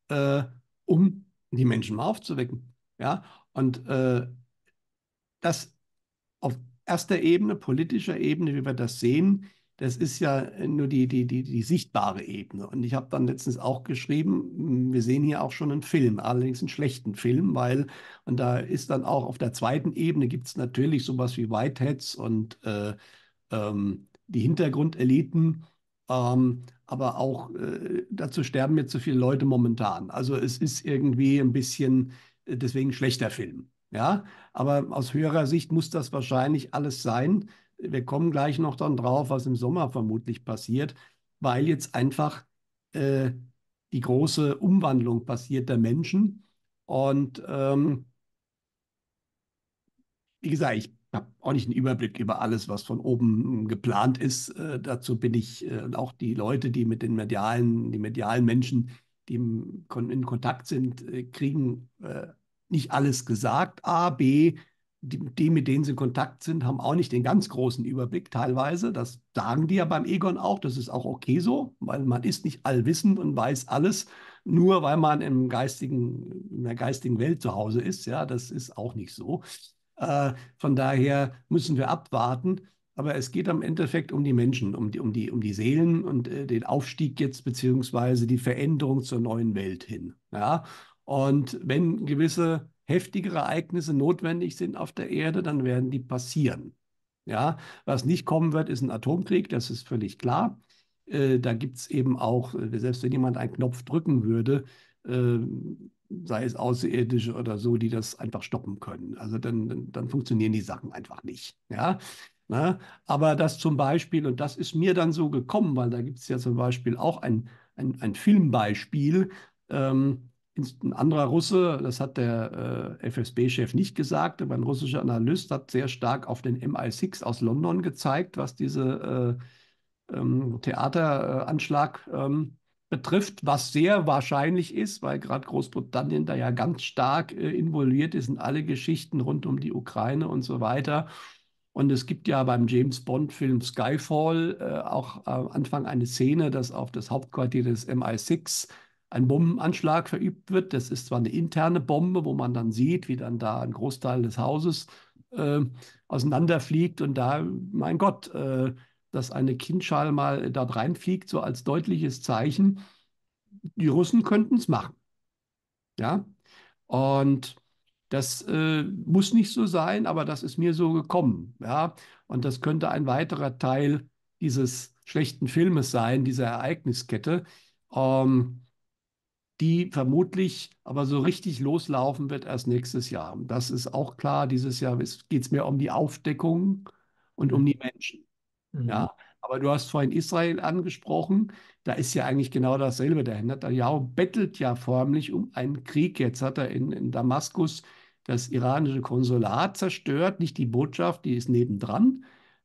äh, um die Menschen mal aufzuwecken. Ja, und äh, das auf erster Ebene, politischer Ebene, wie wir das sehen, das ist ja nur die, die, die, die sichtbare Ebene. Und ich habe dann letztens auch geschrieben, wir sehen hier auch schon einen Film, allerdings einen schlechten Film, weil, und da ist dann auch auf der zweiten Ebene gibt es natürlich sowas wie Whiteheads und äh, ähm, die Hintergrundeliten, ähm, aber auch äh, dazu sterben mir zu viele Leute momentan. Also es ist irgendwie ein bisschen, äh, deswegen schlechter Film. Ja, aber aus höherer Sicht muss das wahrscheinlich alles sein, wir kommen gleich noch dann drauf, was im Sommer vermutlich passiert, weil jetzt einfach äh, die große Umwandlung passiert der Menschen. Und ähm, wie gesagt, ich habe auch nicht einen Überblick über alles, was von oben geplant ist. Äh, dazu bin ich äh, auch die Leute, die mit den medialen, die medialen Menschen, die im, in Kontakt sind, äh, kriegen äh, nicht alles gesagt. A, B, die, die, mit denen sie in Kontakt sind, haben auch nicht den ganz großen Überblick teilweise. Das sagen die ja beim Egon auch. Das ist auch okay so, weil man ist nicht allwissend und weiß alles, nur weil man im geistigen, in der geistigen Welt zu Hause ist. Ja, das ist auch nicht so. Äh, von daher müssen wir abwarten. Aber es geht am Endeffekt um die Menschen, um die, um die, um die Seelen und äh, den Aufstieg jetzt, beziehungsweise die Veränderung zur neuen Welt hin. Ja? Und wenn gewisse heftigere Ereignisse notwendig sind auf der Erde, dann werden die passieren. Ja, was nicht kommen wird, ist ein Atomkrieg, das ist völlig klar. Äh, da gibt es eben auch, äh, selbst wenn jemand einen Knopf drücken würde, äh, sei es Außerirdische oder so, die das einfach stoppen können. Also dann, dann, dann funktionieren die Sachen einfach nicht. Ja, Na, aber das zum Beispiel, und das ist mir dann so gekommen, weil da gibt es ja zum Beispiel auch ein, ein, ein Filmbeispiel, ähm, ein anderer Russe, das hat der äh, FSB-Chef nicht gesagt, aber ein russischer Analyst hat sehr stark auf den MI6 aus London gezeigt, was diese äh, ähm, Theateranschlag ähm, betrifft, was sehr wahrscheinlich ist, weil gerade Großbritannien da ja ganz stark äh, involviert ist in alle Geschichten rund um die Ukraine und so weiter. Und es gibt ja beim James Bond-Film Skyfall äh, auch am Anfang eine Szene, dass auf das Hauptquartier des MI6 ein Bombenanschlag verübt wird. Das ist zwar eine interne Bombe, wo man dann sieht, wie dann da ein Großteil des Hauses äh, auseinanderfliegt und da, mein Gott, äh, dass eine Kindschale mal dort reinfliegt, so als deutliches Zeichen, die Russen könnten es machen. Ja, und das äh, muss nicht so sein, aber das ist mir so gekommen. Ja, und das könnte ein weiterer Teil dieses schlechten Filmes sein, dieser Ereigniskette. Ähm, die vermutlich aber so richtig loslaufen wird erst nächstes Jahr. Das ist auch klar. Dieses Jahr geht es mehr um die Aufdeckung und um die Menschen. Mhm. Ja, aber du hast vorhin Israel angesprochen. Da ist ja eigentlich genau dasselbe. Der Netanyahu bettelt ja förmlich um einen Krieg. Jetzt hat er in, in Damaskus das iranische Konsulat zerstört, nicht die Botschaft, die ist nebendran.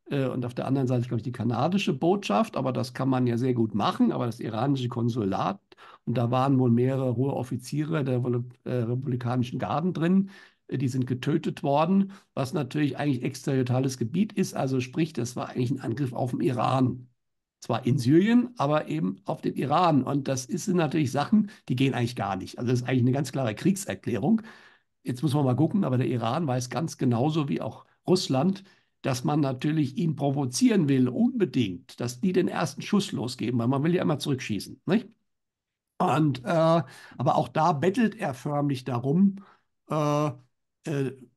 Äh, und auf der anderen Seite, glaube ich, die kanadische Botschaft, aber das kann man ja sehr gut machen. Aber das iranische Konsulat, und da waren wohl mehrere hohe Offiziere der äh, republikanischen Garden drin, die sind getötet worden, was natürlich eigentlich exterritoriales Gebiet ist. Also sprich, das war eigentlich ein Angriff auf den Iran. Zwar in Syrien, aber eben auf den Iran. Und das sind natürlich Sachen, die gehen eigentlich gar nicht. Also das ist eigentlich eine ganz klare Kriegserklärung. Jetzt muss man mal gucken, aber der Iran weiß ganz genauso wie auch Russland, dass man natürlich ihn provozieren will, unbedingt, dass die den ersten Schuss losgeben, weil man will ja immer zurückschießen. Nicht? Und, äh, aber auch da bettelt er förmlich darum, äh,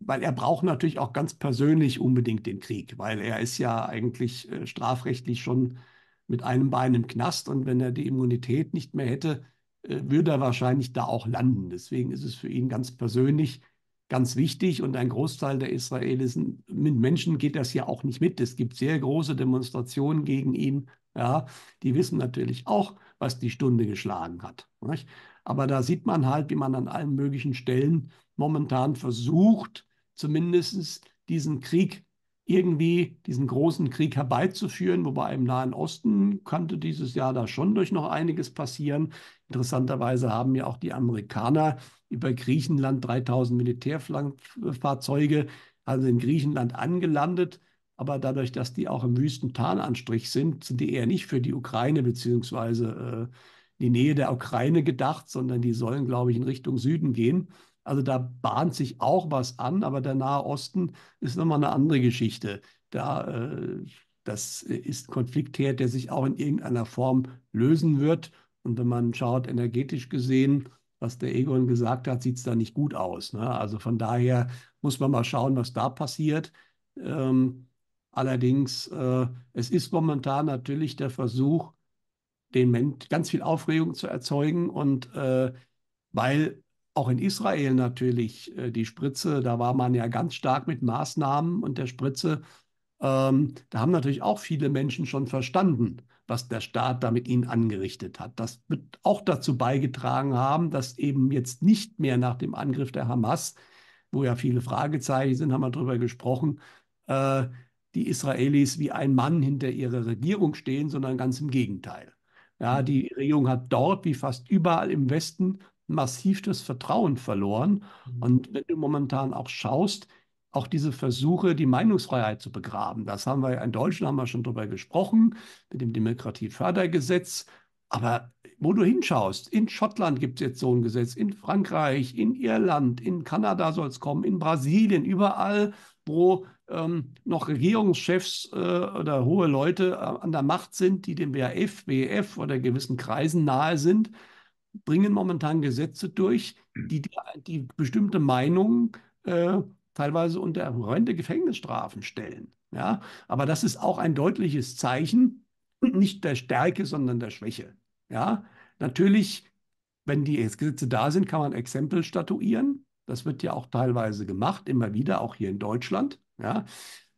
weil er braucht natürlich auch ganz persönlich unbedingt den Krieg, weil er ist ja eigentlich äh, strafrechtlich schon mit einem Bein im Knast und wenn er die Immunität nicht mehr hätte, äh, würde er wahrscheinlich da auch landen. Deswegen ist es für ihn ganz persönlich ganz wichtig und ein Großteil der israelischen Menschen geht das ja auch nicht mit. Es gibt sehr große Demonstrationen gegen ihn. Ja, die wissen natürlich auch, was die Stunde geschlagen hat. Nicht? Aber da sieht man halt, wie man an allen möglichen Stellen momentan versucht, zumindest diesen Krieg irgendwie, diesen großen Krieg herbeizuführen, wobei im Nahen Osten könnte dieses Jahr da schon durch noch einiges passieren. Interessanterweise haben ja auch die Amerikaner über Griechenland 3000 Militärfahrzeuge, also in Griechenland angelandet. Aber dadurch, dass die auch im Wüstentarnanstrich sind, sind die eher nicht für die Ukraine beziehungsweise äh, die Nähe der Ukraine gedacht, sondern die sollen, glaube ich, in Richtung Süden gehen. Also da bahnt sich auch was an, aber der Nahe Osten ist nochmal eine andere Geschichte. Da, äh, das ist ein Konfliktherd, der sich auch in irgendeiner Form lösen wird. Und wenn man schaut, energetisch gesehen, was der Egon gesagt hat, sieht es da nicht gut aus. Ne? Also von daher muss man mal schauen, was da passiert. Ähm, Allerdings, äh, es ist momentan natürlich der Versuch, den Mensch ganz viel Aufregung zu erzeugen. Und äh, weil auch in Israel natürlich äh, die Spritze, da war man ja ganz stark mit Maßnahmen und der Spritze, ähm, da haben natürlich auch viele Menschen schon verstanden, was der Staat da mit ihnen angerichtet hat. Das wird auch dazu beigetragen haben, dass eben jetzt nicht mehr nach dem Angriff der Hamas, wo ja viele Fragezeichen sind, haben wir darüber gesprochen, äh, die Israelis wie ein Mann hinter ihrer Regierung stehen, sondern ganz im Gegenteil. Ja, mhm. die Regierung hat dort, wie fast überall im Westen, massiv das Vertrauen verloren. Mhm. Und wenn du momentan auch schaust, auch diese Versuche, die Meinungsfreiheit zu begraben, das haben wir in Deutschland haben wir schon darüber gesprochen, mit dem Demokratiefördergesetz. Aber wo du hinschaust, in Schottland gibt es jetzt so ein Gesetz, in Frankreich, in Irland, in Kanada soll es kommen, in Brasilien, überall, wo ähm, noch Regierungschefs äh, oder hohe Leute äh, an der Macht sind, die dem WRF, WEF oder gewissen Kreisen nahe sind, bringen momentan Gesetze durch, die die, die bestimmte Meinungen äh, teilweise unter horrende Gefängnisstrafen stellen. Ja? Aber das ist auch ein deutliches Zeichen, nicht der Stärke, sondern der Schwäche. Ja? Natürlich, wenn die Gesetze da sind, kann man Exempel statuieren. Das wird ja auch teilweise gemacht, immer wieder, auch hier in Deutschland. Ja?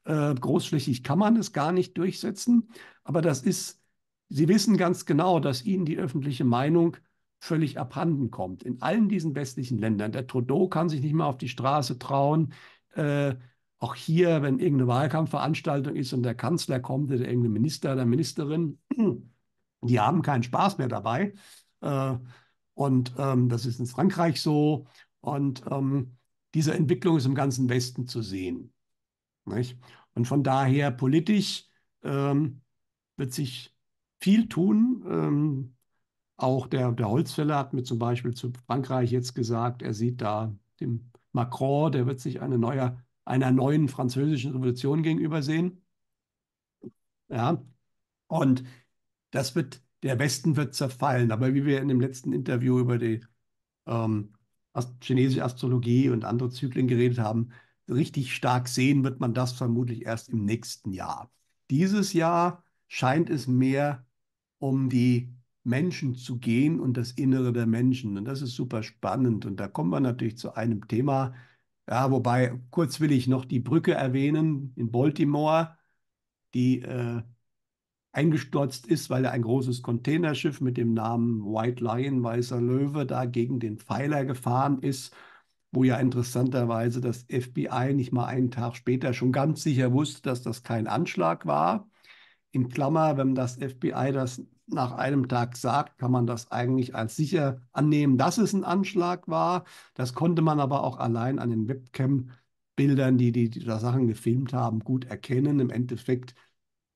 Äh, großflächig kann man es gar nicht durchsetzen, aber das ist, Sie wissen ganz genau, dass Ihnen die öffentliche Meinung völlig abhanden kommt. In allen diesen westlichen Ländern. Der Trudeau kann sich nicht mehr auf die Straße trauen. Äh, auch hier, wenn irgendeine Wahlkampfveranstaltung ist und der Kanzler kommt oder irgendein Minister oder Ministerin, die haben keinen Spaß mehr dabei. Äh, und ähm, das ist in Frankreich so. Und ähm, diese Entwicklung ist im ganzen Westen zu sehen. Nicht? Und von daher politisch ähm, wird sich viel tun. Ähm, auch der, der Holzfäller hat mir zum Beispiel zu Frankreich jetzt gesagt, er sieht da den Macron, der wird sich eine neue, einer neuen französischen Revolution gegenüber sehen. Ja, und das wird, der Westen wird zerfallen. Aber wie wir in dem letzten Interview über die ähm, chinesische Astrologie und andere Zyklen geredet haben, richtig stark sehen wird man das vermutlich erst im nächsten Jahr. Dieses Jahr scheint es mehr um die Menschen zu gehen und das Innere der Menschen. Und das ist super spannend. Und da kommen wir natürlich zu einem Thema, ja, wobei kurz will ich noch die Brücke erwähnen in Baltimore, die äh, eingestürzt ist, weil ein großes Containerschiff mit dem Namen White Lion, Weißer Löwe, da gegen den Pfeiler gefahren ist, wo ja interessanterweise das FBI nicht mal einen Tag später schon ganz sicher wusste, dass das kein Anschlag war. In Klammer, wenn das FBI das nach einem Tag sagt, kann man das eigentlich als sicher annehmen, dass es ein Anschlag war. Das konnte man aber auch allein an den Webcam-Bildern, die, die die Sachen gefilmt haben, gut erkennen. Im Endeffekt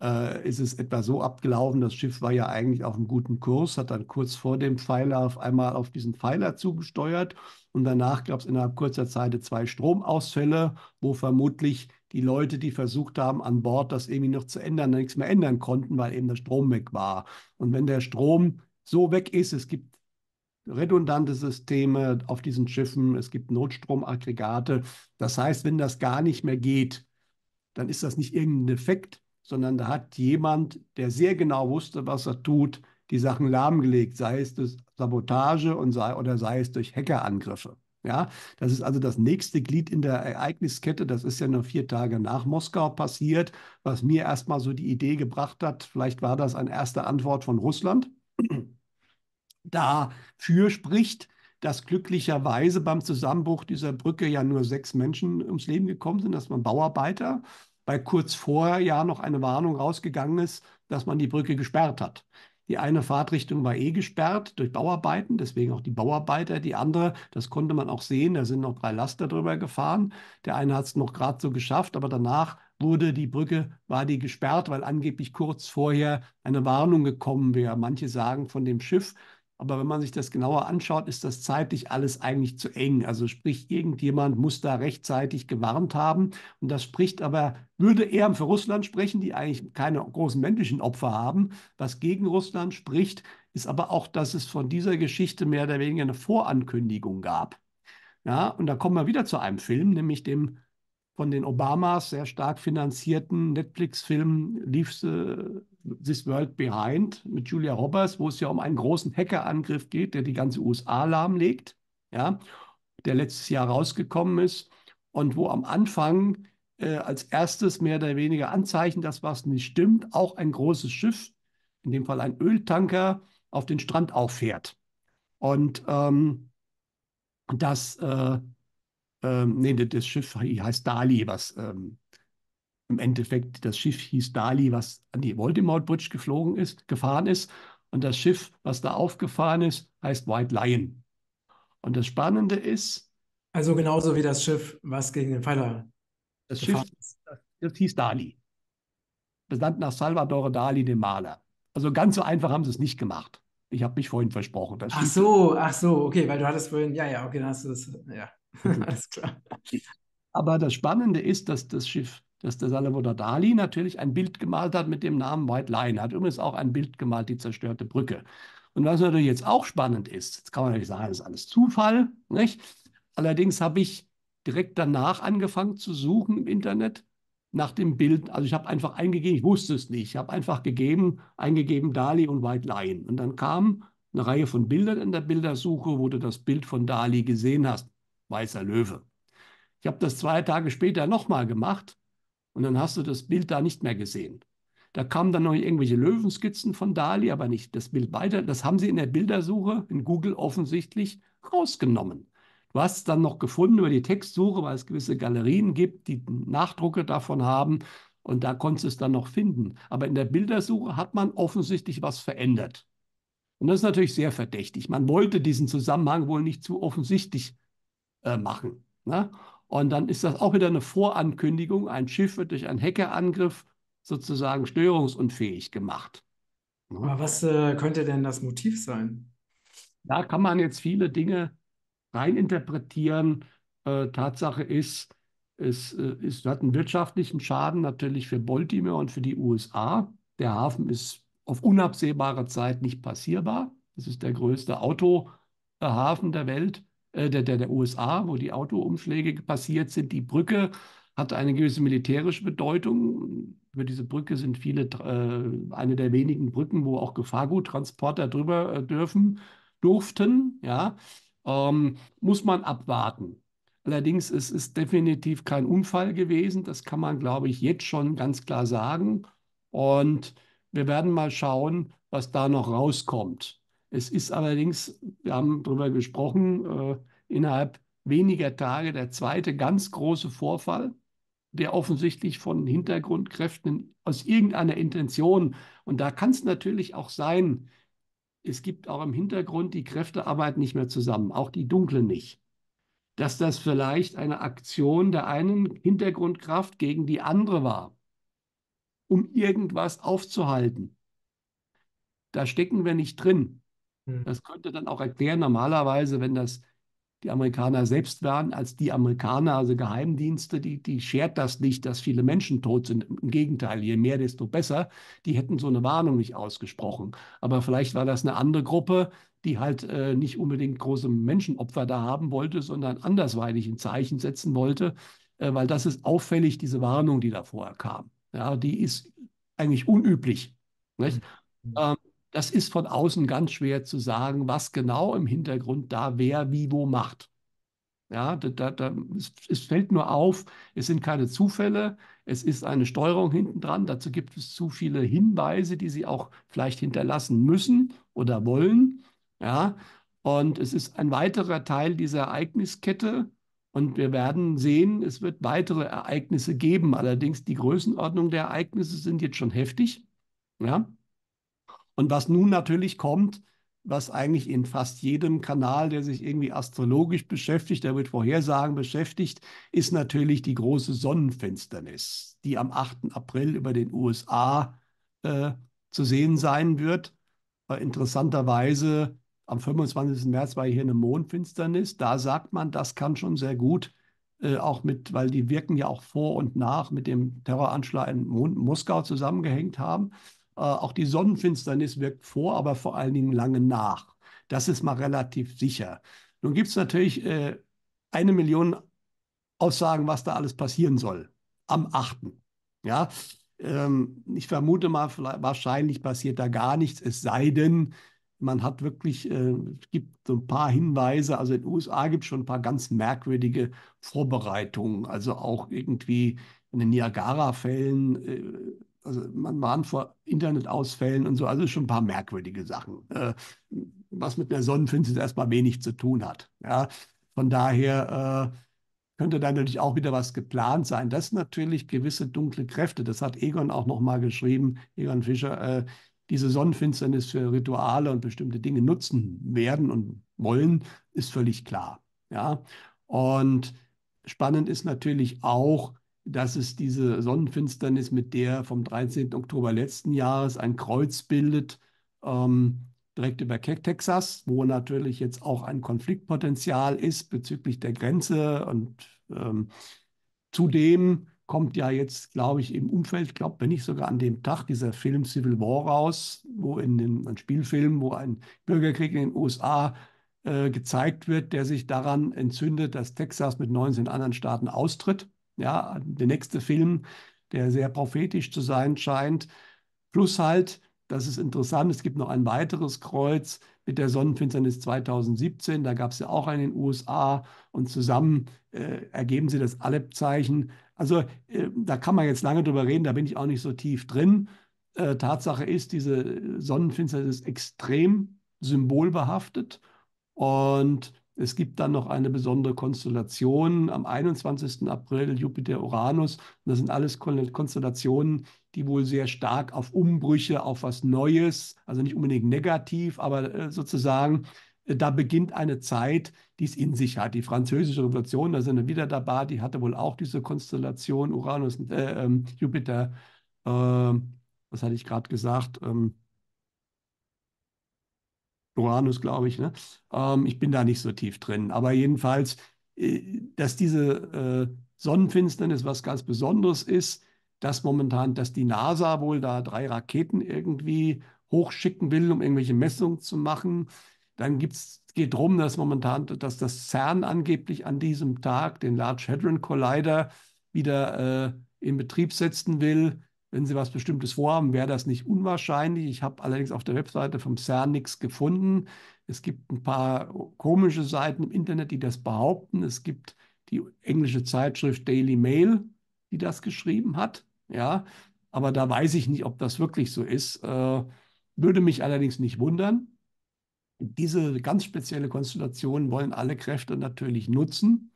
äh, ist es etwa so abgelaufen, das Schiff war ja eigentlich auf einem guten Kurs, hat dann kurz vor dem Pfeiler auf einmal auf diesen Pfeiler zugesteuert und danach gab es innerhalb kurzer Zeit zwei Stromausfälle, wo vermutlich die Leute, die versucht haben, an Bord das irgendwie noch zu ändern, nichts mehr ändern konnten, weil eben der Strom weg war. Und wenn der Strom so weg ist, es gibt redundante Systeme auf diesen Schiffen, es gibt Notstromaggregate. Das heißt, wenn das gar nicht mehr geht, dann ist das nicht irgendein Effekt, sondern da hat jemand, der sehr genau wusste, was er tut, die Sachen lahmgelegt, sei es durch Sabotage und sei, oder sei es durch Hackerangriffe. Ja, das ist also das nächste Glied in der Ereigniskette. Das ist ja nur vier Tage nach Moskau passiert, was mir erstmal so die Idee gebracht hat. Vielleicht war das eine erste Antwort von Russland. Dafür spricht, dass glücklicherweise beim Zusammenbruch dieser Brücke ja nur sechs Menschen ums Leben gekommen sind. Das waren Bauarbeiter, weil kurz vorher ja noch eine Warnung rausgegangen ist, dass man die Brücke gesperrt hat. Die eine Fahrtrichtung war eh gesperrt durch Bauarbeiten, deswegen auch die Bauarbeiter. Die andere, das konnte man auch sehen, da sind noch drei Laster drüber gefahren. Der eine hat es noch gerade so geschafft, aber danach wurde die Brücke, war die gesperrt, weil angeblich kurz vorher eine Warnung gekommen wäre. Manche sagen von dem Schiff, aber wenn man sich das genauer anschaut, ist das zeitlich alles eigentlich zu eng. Also sprich, irgendjemand muss da rechtzeitig gewarnt haben. Und das spricht aber, würde eher für Russland sprechen, die eigentlich keine großen menschlichen Opfer haben. Was gegen Russland spricht, ist aber auch, dass es von dieser Geschichte mehr oder weniger eine Vorankündigung gab. Ja, und da kommen wir wieder zu einem Film, nämlich dem von den Obamas sehr stark finanzierten Netflix-Film the, This World Behind mit Julia Roberts, wo es ja um einen großen Hackerangriff geht, der die ganze USA lahmlegt, ja, der letztes Jahr rausgekommen ist und wo am Anfang äh, als erstes mehr oder weniger Anzeichen, dass was nicht stimmt, auch ein großes Schiff, in dem Fall ein Öltanker, auf den Strand auffährt. Und ähm, das äh, ähm, nee, das Schiff heißt Dali, was ähm, im Endeffekt das Schiff hieß Dali, was an die Voldemort Bridge geflogen ist, gefahren ist. Und das Schiff, was da aufgefahren ist, heißt White Lion. Und das Spannende ist. Also genauso wie das Schiff, was gegen den Pfeiler. Das Schiff, ist. das hieß Dali. Benannt nach Salvador Dali, dem Maler. Also ganz so einfach haben sie es nicht gemacht. Ich habe mich vorhin versprochen. ach so, ach so, okay, weil du hattest vorhin, ja, ja, okay, dann hast du das, ja. Alles klar. Aber das Spannende ist, dass das Schiff, dass der Salvador Dali natürlich ein Bild gemalt hat mit dem Namen White. Er hat übrigens auch ein Bild gemalt, die zerstörte Brücke. Und was natürlich jetzt auch spannend ist, jetzt kann man natürlich sagen, das ist alles Zufall, nicht? Allerdings habe ich direkt danach angefangen zu suchen im Internet nach dem Bild. Also ich habe einfach eingegeben, ich wusste es nicht, ich habe einfach gegeben, eingegeben Dali und White Lion. Und dann kam eine Reihe von Bildern in der Bildersuche, wo du das Bild von Dali gesehen hast weißer Löwe. Ich habe das zwei Tage später nochmal gemacht und dann hast du das Bild da nicht mehr gesehen. Da kamen dann noch irgendwelche Löwenskizzen von Dali, aber nicht das Bild weiter. Das haben sie in der Bildersuche in Google offensichtlich rausgenommen. Du hast es dann noch gefunden über die Textsuche, weil es gewisse Galerien gibt, die Nachdrucke davon haben. Und da konntest du es dann noch finden. Aber in der Bildersuche hat man offensichtlich was verändert. Und das ist natürlich sehr verdächtig. Man wollte diesen Zusammenhang wohl nicht zu offensichtlich äh, machen. Ne? Und dann ist das auch wieder eine Vorankündigung. Ein Schiff wird durch einen Hackerangriff sozusagen störungsunfähig gemacht. Ne? Aber was äh, könnte denn das Motiv sein? Da kann man jetzt viele Dinge reininterpretieren. Äh, Tatsache ist, es, äh, es hat einen wirtschaftlichen Schaden natürlich für Baltimore und für die USA. Der Hafen ist auf unabsehbare Zeit nicht passierbar. Das ist der größte Autohafen der Welt äh, der, der, der USA, wo die Autoumschläge passiert sind. Die Brücke hat eine gewisse militärische Bedeutung. Über diese Brücke sind viele, äh, eine der wenigen Brücken, wo auch Gefahrguttransporter drüber äh, dürfen, durften. Ja, ähm, muss man abwarten. Allerdings ist es definitiv kein Unfall gewesen. Das kann man, glaube ich, jetzt schon ganz klar sagen. Und wir werden mal schauen, was da noch rauskommt. Es ist allerdings, wir haben darüber gesprochen, äh, innerhalb weniger Tage der zweite ganz große Vorfall, der offensichtlich von Hintergrundkräften aus irgendeiner Intention, und da kann es natürlich auch sein, es gibt auch im Hintergrund, die Kräfte arbeiten nicht mehr zusammen, auch die dunklen nicht, dass das vielleicht eine Aktion der einen Hintergrundkraft gegen die andere war, um irgendwas aufzuhalten. Da stecken wir nicht drin. Hm. Das könnte dann auch erklären, normalerweise, wenn das die Amerikaner selbst wären, als die Amerikaner, also Geheimdienste, die, die schert das nicht, dass viele Menschen tot sind. Im Gegenteil, je mehr, desto besser. Die hätten so eine Warnung nicht ausgesprochen. Aber vielleicht war das eine andere Gruppe, die halt äh, nicht unbedingt große Menschenopfer da haben wollte, sondern andersweitig ein Zeichen setzen wollte, äh, weil das ist auffällig, diese Warnung, die da vorher kam. Ja, die ist eigentlich unüblich. Nicht? Mhm. Ähm, das ist von außen ganz schwer zu sagen, was genau im Hintergrund da wer wie wo macht. Ja, da, da, da, es, es, fällt nur auf, es sind keine Zufälle, es ist eine Steuerung hinten dran. Dazu gibt es zu viele Hinweise, die Sie auch vielleicht hinterlassen müssen oder wollen. Ja, und es ist ein weiterer Teil dieser Ereigniskette. Und wir werden sehen, es wird weitere Ereignisse geben. Allerdings die Größenordnung der Ereignisse sind jetzt schon heftig. Ja. Und was nun natürlich kommt, was eigentlich in fast jedem Kanal, der sich irgendwie astrologisch beschäftigt, der mit Vorhersagen beschäftigt, ist natürlich die große Sonnenfinsternis, die am 8. April über den USA äh, zu sehen sein wird. Äh, interessanterweise am 25. März war hier eine Mondfinsternis. Da sagt man, das kann schon sehr gut äh, auch mit, weil die wirken ja auch vor und nach mit dem Terroranschlag in Moskau zusammengehängt haben. Äh, auch die Sonnenfinsternis wirkt vor, aber vor allen Dingen lange nach. Das ist mal relativ sicher. Nun gibt es natürlich äh, eine Million Aussagen, was da alles passieren soll am 8. Ja, ähm, ich vermute mal, wahrscheinlich passiert da gar nichts, es sei denn, man hat wirklich, äh, es gibt so ein paar Hinweise, also in den USA gibt es schon ein paar ganz merkwürdige Vorbereitungen, also auch irgendwie in den Niagara-Fällen äh, also man warnt vor Internetausfällen und so, also schon ein paar merkwürdige Sachen, äh, was mit einer Sonnenfinsternis erstmal wenig zu tun hat. Ja? Von daher äh, könnte da natürlich auch wieder was geplant sein. Das sind natürlich gewisse dunkle Kräfte. Das hat Egon auch nochmal geschrieben, Egon Fischer, äh, diese Sonnenfinsternis für Rituale und bestimmte Dinge nutzen werden und wollen, ist völlig klar. Ja? Und spannend ist natürlich auch, dass es diese Sonnenfinsternis mit der vom 13. Oktober letzten Jahres ein Kreuz bildet, ähm, direkt über Texas, wo natürlich jetzt auch ein Konfliktpotenzial ist bezüglich der Grenze. Und ähm, zudem kommt ja jetzt, glaube ich, im Umfeld, glaube wenn nicht sogar an dem Tag, dieser Film Civil War raus, wo in den ein Spielfilm, wo ein Bürgerkrieg in den USA äh, gezeigt wird, der sich daran entzündet, dass Texas mit 19 anderen Staaten austritt. Ja, der nächste Film, der sehr prophetisch zu sein scheint. Plus halt, das ist interessant, es gibt noch ein weiteres Kreuz mit der Sonnenfinsternis 2017. Da gab es ja auch einen in den USA und zusammen äh, ergeben sie das Aleph-Zeichen. Also äh, da kann man jetzt lange drüber reden, da bin ich auch nicht so tief drin. Äh, Tatsache ist, diese Sonnenfinsternis ist extrem symbolbehaftet und es gibt dann noch eine besondere Konstellation am 21. April, Jupiter-Uranus. Das sind alles Konstellationen, die wohl sehr stark auf Umbrüche, auf was Neues, also nicht unbedingt negativ, aber äh, sozusagen, äh, da beginnt eine Zeit, die es in sich hat. Die französische Revolution, da sind wir wieder dabei, die hatte wohl auch diese Konstellation Uranus, äh, ähm, Jupiter, äh, was hatte ich gerade gesagt? Ähm, Uranus, glaube ich. Ne? Ähm, ich bin da nicht so tief drin. Aber jedenfalls, äh, dass diese äh, Sonnenfinsternis was ganz Besonderes ist, dass momentan, dass die NASA wohl da drei Raketen irgendwie hochschicken will, um irgendwelche Messungen zu machen. Dann gibt's, geht darum, dass momentan, dass das CERN angeblich an diesem Tag den Large Hadron Collider wieder äh, in Betrieb setzen will. Wenn Sie was Bestimmtes vorhaben, wäre das nicht unwahrscheinlich. Ich habe allerdings auf der Webseite vom CERN nichts gefunden. Es gibt ein paar komische Seiten im Internet, die das behaupten. Es gibt die englische Zeitschrift Daily Mail, die das geschrieben hat. Ja, aber da weiß ich nicht, ob das wirklich so ist. Äh, würde mich allerdings nicht wundern. Diese ganz spezielle Konstellation wollen alle Kräfte natürlich nutzen.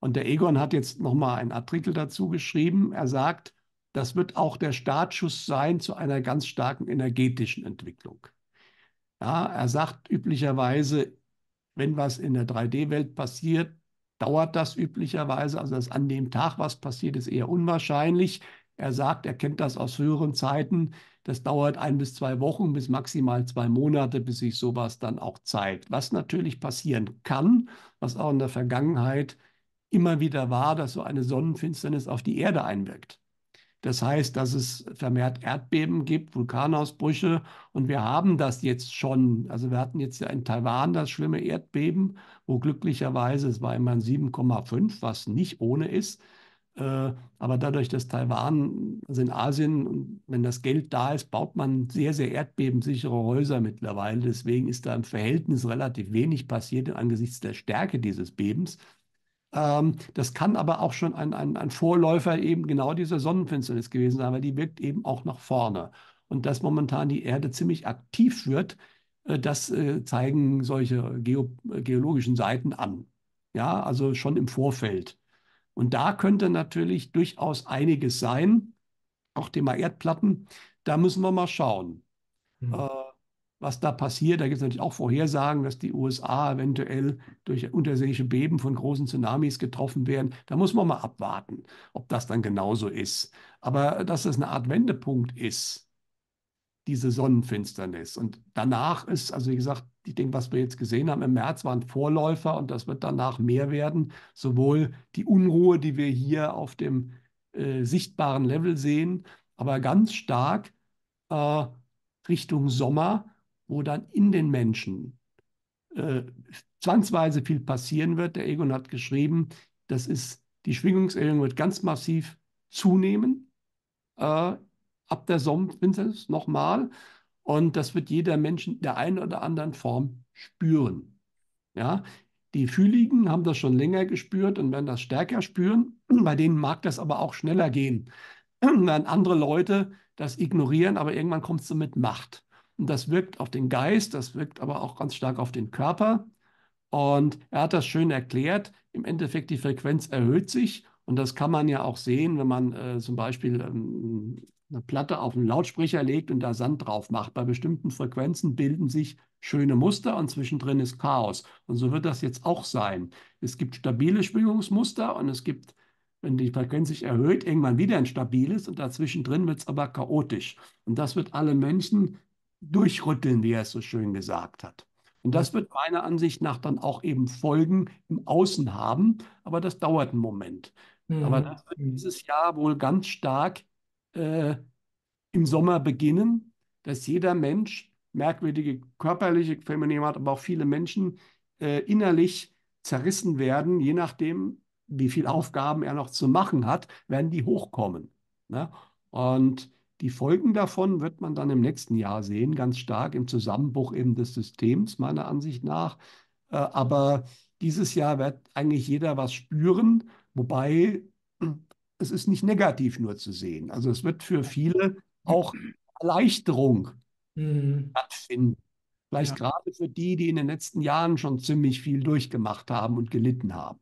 Und der Egon hat jetzt nochmal einen Artikel dazu geschrieben. Er sagt, das wird auch der Startschuss sein zu einer ganz starken energetischen Entwicklung. Ja, er sagt üblicherweise, wenn was in der 3D-Welt passiert, dauert das üblicherweise. Also, dass an dem Tag was passiert, ist eher unwahrscheinlich. Er sagt, er kennt das aus höheren Zeiten. Das dauert ein bis zwei Wochen, bis maximal zwei Monate, bis sich sowas dann auch zeigt. Was natürlich passieren kann, was auch in der Vergangenheit immer wieder war, dass so eine Sonnenfinsternis auf die Erde einwirkt. Das heißt, dass es vermehrt Erdbeben gibt, Vulkanausbrüche. Und wir haben das jetzt schon. Also wir hatten jetzt ja in Taiwan das schlimme Erdbeben, wo glücklicherweise, es war immer ein 7,5, was nicht ohne ist. Äh, aber dadurch, dass Taiwan, also in Asien, wenn das Geld da ist, baut man sehr, sehr erdbebensichere Häuser mittlerweile. Deswegen ist da im Verhältnis relativ wenig passiert angesichts der Stärke dieses Bebens. Ähm, das kann aber auch schon ein, ein, ein Vorläufer eben genau dieser Sonnenfinsternis gewesen sein, weil die wirkt eben auch nach vorne. Und dass momentan die Erde ziemlich aktiv wird, äh, das äh, zeigen solche Geo geologischen Seiten an. Ja, also schon im Vorfeld. Und da könnte natürlich durchaus einiges sein, auch Thema Erdplatten. Da müssen wir mal schauen, Hm. äh, was da passiert. Da gibt es natürlich auch Vorhersagen, dass die USA eventuell durch unterseeische Beben von großen Tsunamis getroffen werden. Da muss man mal abwarten, ob das dann genauso ist. Aber dass es eine Art Wendepunkt ist, diese Sonnenfinsternis. Und danach ist, also wie gesagt, ich denke, was wir jetzt gesehen haben im März, waren Vorläufer und das wird danach mehr werden. Sowohl die Unruhe, die wir hier auf dem äh, sichtbaren Level sehen, aber ganz stark äh, Richtung Sommer, wo dann in den Menschen äh, zwangsweise viel passieren wird. Der Egon hat geschrieben, das ist, die Schwingungserhöhung wird ganz massiv zunehmen. Äh, ab der Sommerfinsternis nochmal. Und das wird jeder Mensch in der einen oder anderen Form spüren. Ja, die Fühligen haben das schon länger gespürt und werden das stärker spüren. Bei denen mag das aber auch schneller gehen. Während andere Leute das ignorieren, aber irgendwann kommt es so mit Macht. Und das wirkt auf den Geist, das wirkt aber auch ganz stark auf den Körper. Und er hat das schön erklärt. Im Endeffekt, die Frequenz erhöht sich. Und das kann man ja auch sehen, wenn man äh, zum Beispiel ähm, eine Platte auf einen Lautsprecher legt und da Sand drauf macht. Bei bestimmten Frequenzen bilden sich schöne Muster und zwischendrin ist Chaos. Und so wird das jetzt auch sein. Es gibt stabile Schwingungsmuster und es gibt, wenn die Frequenz sich erhöht, irgendwann wieder ein stabiles und dazwischen drin wird es aber chaotisch. Und das wird alle Menschen durchrütteln, wie er es so schön gesagt hat. Und das wird meiner Ansicht nach dann auch eben Folgen im Außen haben, aber das dauert einen Moment. Mhm. Aber das wird dieses Jahr wohl ganz stark äh, im Sommer beginnen, dass jeder Mensch merkwürdige körperliche Phänomene hat, aber auch viele Menschen äh, innerlich zerrissen werden, je nachdem, wie viele Aufgaben er noch zu machen hat, werden die hochkommen. Ne? Und die Folgen davon wird man dann im nächsten Jahr sehen, ganz stark im Zusammenbruch eben des Systems, meiner Ansicht nach. Äh, aber dieses Jahr wird eigentlich jeder was spüren, wobei es ist nicht negativ nur zu sehen. Also es wird für viele auch Erleichterung Mhm. stattfinden. Vielleicht Ja. gerade für die, die in den letzten Jahren schon ziemlich viel durchgemacht haben und gelitten haben.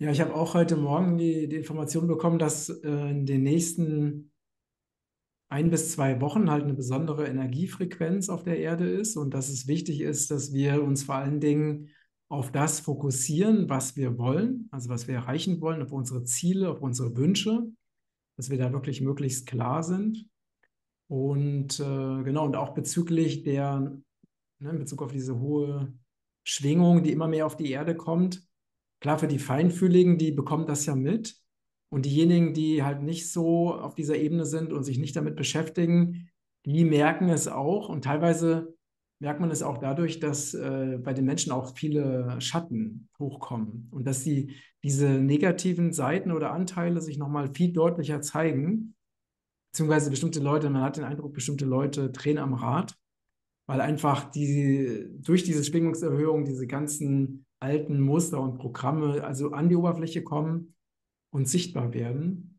Ja, ich habe auch heute Morgen die, die Information bekommen, dass äh, in den nächsten ein bis zwei Wochen halt eine besondere Energiefrequenz auf der Erde ist und dass es wichtig ist, dass wir uns vor allen Dingen auf das fokussieren, was wir wollen, also was wir erreichen wollen, auf unsere Ziele, auf unsere Wünsche, dass wir da wirklich möglichst klar sind. Und äh, genau, und auch bezüglich der, ne, in Bezug auf diese hohe Schwingung, die immer mehr auf die Erde kommt. Klar, für die Feinfühligen, die bekommen das ja mit. Und diejenigen, die halt nicht so auf dieser Ebene sind und sich nicht damit beschäftigen, die merken es auch. Und teilweise merkt man es auch dadurch, dass äh, bei den Menschen auch viele Schatten hochkommen und dass sie diese negativen Seiten oder Anteile sich nochmal viel deutlicher zeigen. Beziehungsweise bestimmte Leute, man hat den Eindruck, bestimmte Leute drehen am Rad, weil einfach die, durch diese Schwingungserhöhung diese ganzen alten Muster und Programme also an die Oberfläche kommen und sichtbar werden.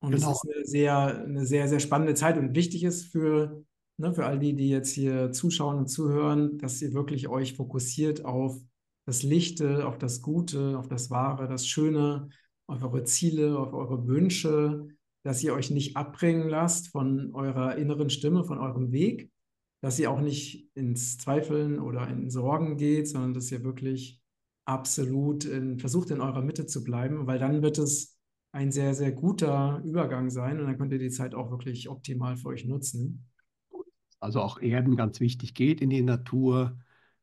Und Genau. es ist eine sehr, eine sehr, sehr spannende Zeit und wichtig ist für, ne, für all die, die jetzt hier zuschauen und zuhören, dass ihr wirklich euch fokussiert auf das Lichte, auf das Gute, auf das Wahre, das Schöne, auf eure Ziele, auf eure Wünsche, dass ihr euch nicht abbringen lasst von eurer inneren Stimme, von eurem Weg, dass ihr auch nicht ins Zweifeln oder in Sorgen geht, sondern dass ihr wirklich absolut in, versucht, in eurer Mitte zu bleiben, weil dann wird es ein sehr, sehr guter Übergang sein und dann könnt ihr die Zeit auch wirklich optimal für euch nutzen. Also auch Erden ganz wichtig, geht in die Natur.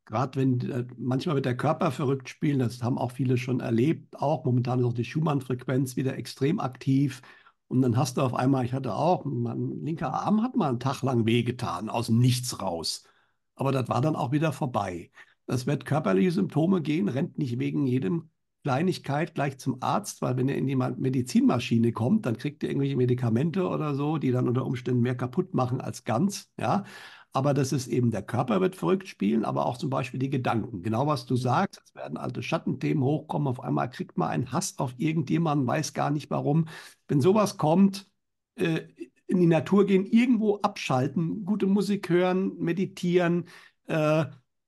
Gerade wenn äh, manchmal wird der Körper verrückt spielen, das haben auch viele schon erlebt. Auch momentan ist auch die Schumann-Frequenz wieder extrem aktiv. Und dann hast du auf einmal, ich hatte auch, mein linker Arm hat mal einen Tag lang wehgetan, aus Nichts raus. Aber das war dann auch wieder vorbei. Das wird körperliche Symptome gehen, rennt nicht wegen jedem Kleinigkeit gleich zum Arzt, weil wenn er in die Ma- Medizinmaschine kommt, dann kriegt er irgendwelche Medikamente oder so, die dann unter Umständen mehr kaputt machen als ganz. Ja, Aber das ist eben, der Körper wird verrückt spielen, aber auch zum Beispiel die Gedanken. Genau was du sagst, es werden alte Schattenthemen hochkommen, auf einmal kriegt man einen Hass auf irgendjemanden, weiß gar nicht warum. Wenn sowas kommt, äh, in die Natur gehen, irgendwo abschalten, gute Musik hören, meditieren, äh,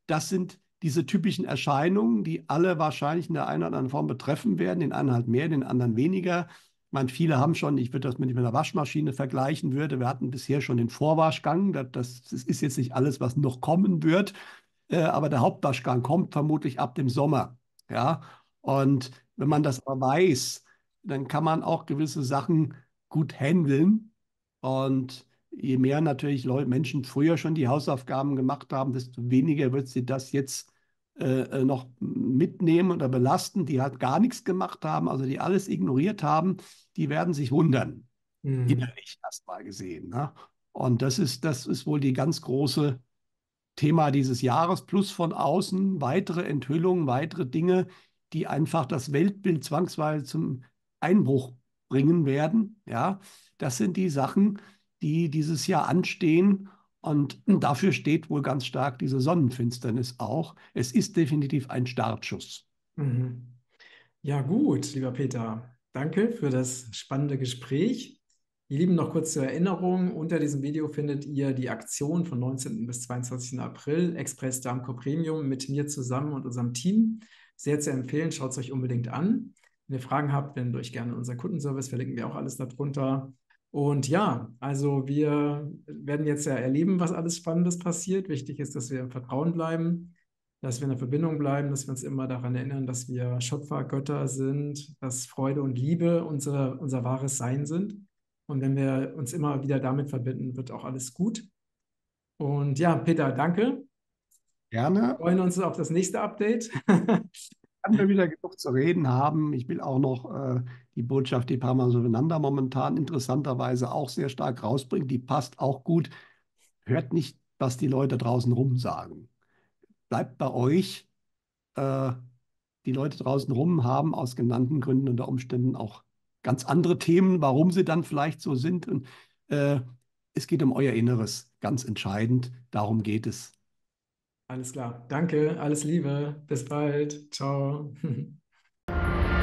das sind diese typischen Erscheinungen, die alle wahrscheinlich in der einen oder anderen Form betreffen werden, den einen halt mehr, den anderen weniger. Ich meine, viele haben schon, ich würde das mit einer Waschmaschine vergleichen würde, wir hatten bisher schon den Vorwaschgang, das, das ist jetzt nicht alles, was noch kommen wird, äh, aber der Hauptwaschgang kommt vermutlich ab dem Sommer. Ja? Und wenn man das aber weiß, dann kann man auch gewisse Sachen gut handeln. Und je mehr natürlich Leute, Menschen früher schon die Hausaufgaben gemacht haben, desto weniger wird sie das jetzt äh, äh, noch mitnehmen oder belasten, die halt gar nichts gemacht haben, also die alles ignoriert haben, die werden sich wundern. Mhm. Innerlich erstmal gesehen. Ne? Und das ist, das ist wohl die ganz große Thema dieses Jahres, plus von außen weitere Enthüllungen, weitere Dinge, die einfach das Weltbild zwangsweise zum Einbruch bringen werden. Ja, das sind die Sachen, die dieses Jahr anstehen. Und dafür steht wohl ganz stark diese Sonnenfinsternis auch. Es ist definitiv ein Startschuss. Mhm. Ja, gut, lieber Peter. Danke für das spannende Gespräch. Ihr Lieben, noch kurz zur Erinnerung. Unter diesem Video findet ihr die Aktion von 19. bis 22. April, Express Damco Premium, mit mir zusammen und unserem Team. Sehr zu empfehlen, schaut es euch unbedingt an. Wenn ihr Fragen habt, wendet euch gerne unser Kundenservice, verlinken wir auch alles darunter. Und ja, also wir werden jetzt ja erleben, was alles Spannendes passiert. Wichtig ist, dass wir im Vertrauen bleiben, dass wir in der Verbindung bleiben, dass wir uns immer daran erinnern, dass wir Schöpfer, Götter sind, dass Freude und Liebe unser, unser wahres Sein sind. Und wenn wir uns immer wieder damit verbinden, wird auch alles gut. Und ja, Peter, danke. Gerne. Wir freuen uns auf das nächste Update. Kann wir wieder genug zu reden haben. Ich will auch noch äh, die Botschaft, die Sovenander momentan interessanterweise auch sehr stark rausbringt. Die passt auch gut. Hört nicht, was die Leute draußen rum sagen. Bleibt bei euch. Äh, die Leute draußen rum haben aus genannten Gründen unter Umständen auch ganz andere Themen, warum sie dann vielleicht so sind. Und äh, es geht um euer Inneres, ganz entscheidend. Darum geht es. Alles klar. Danke, alles Liebe. Bis bald. Ciao.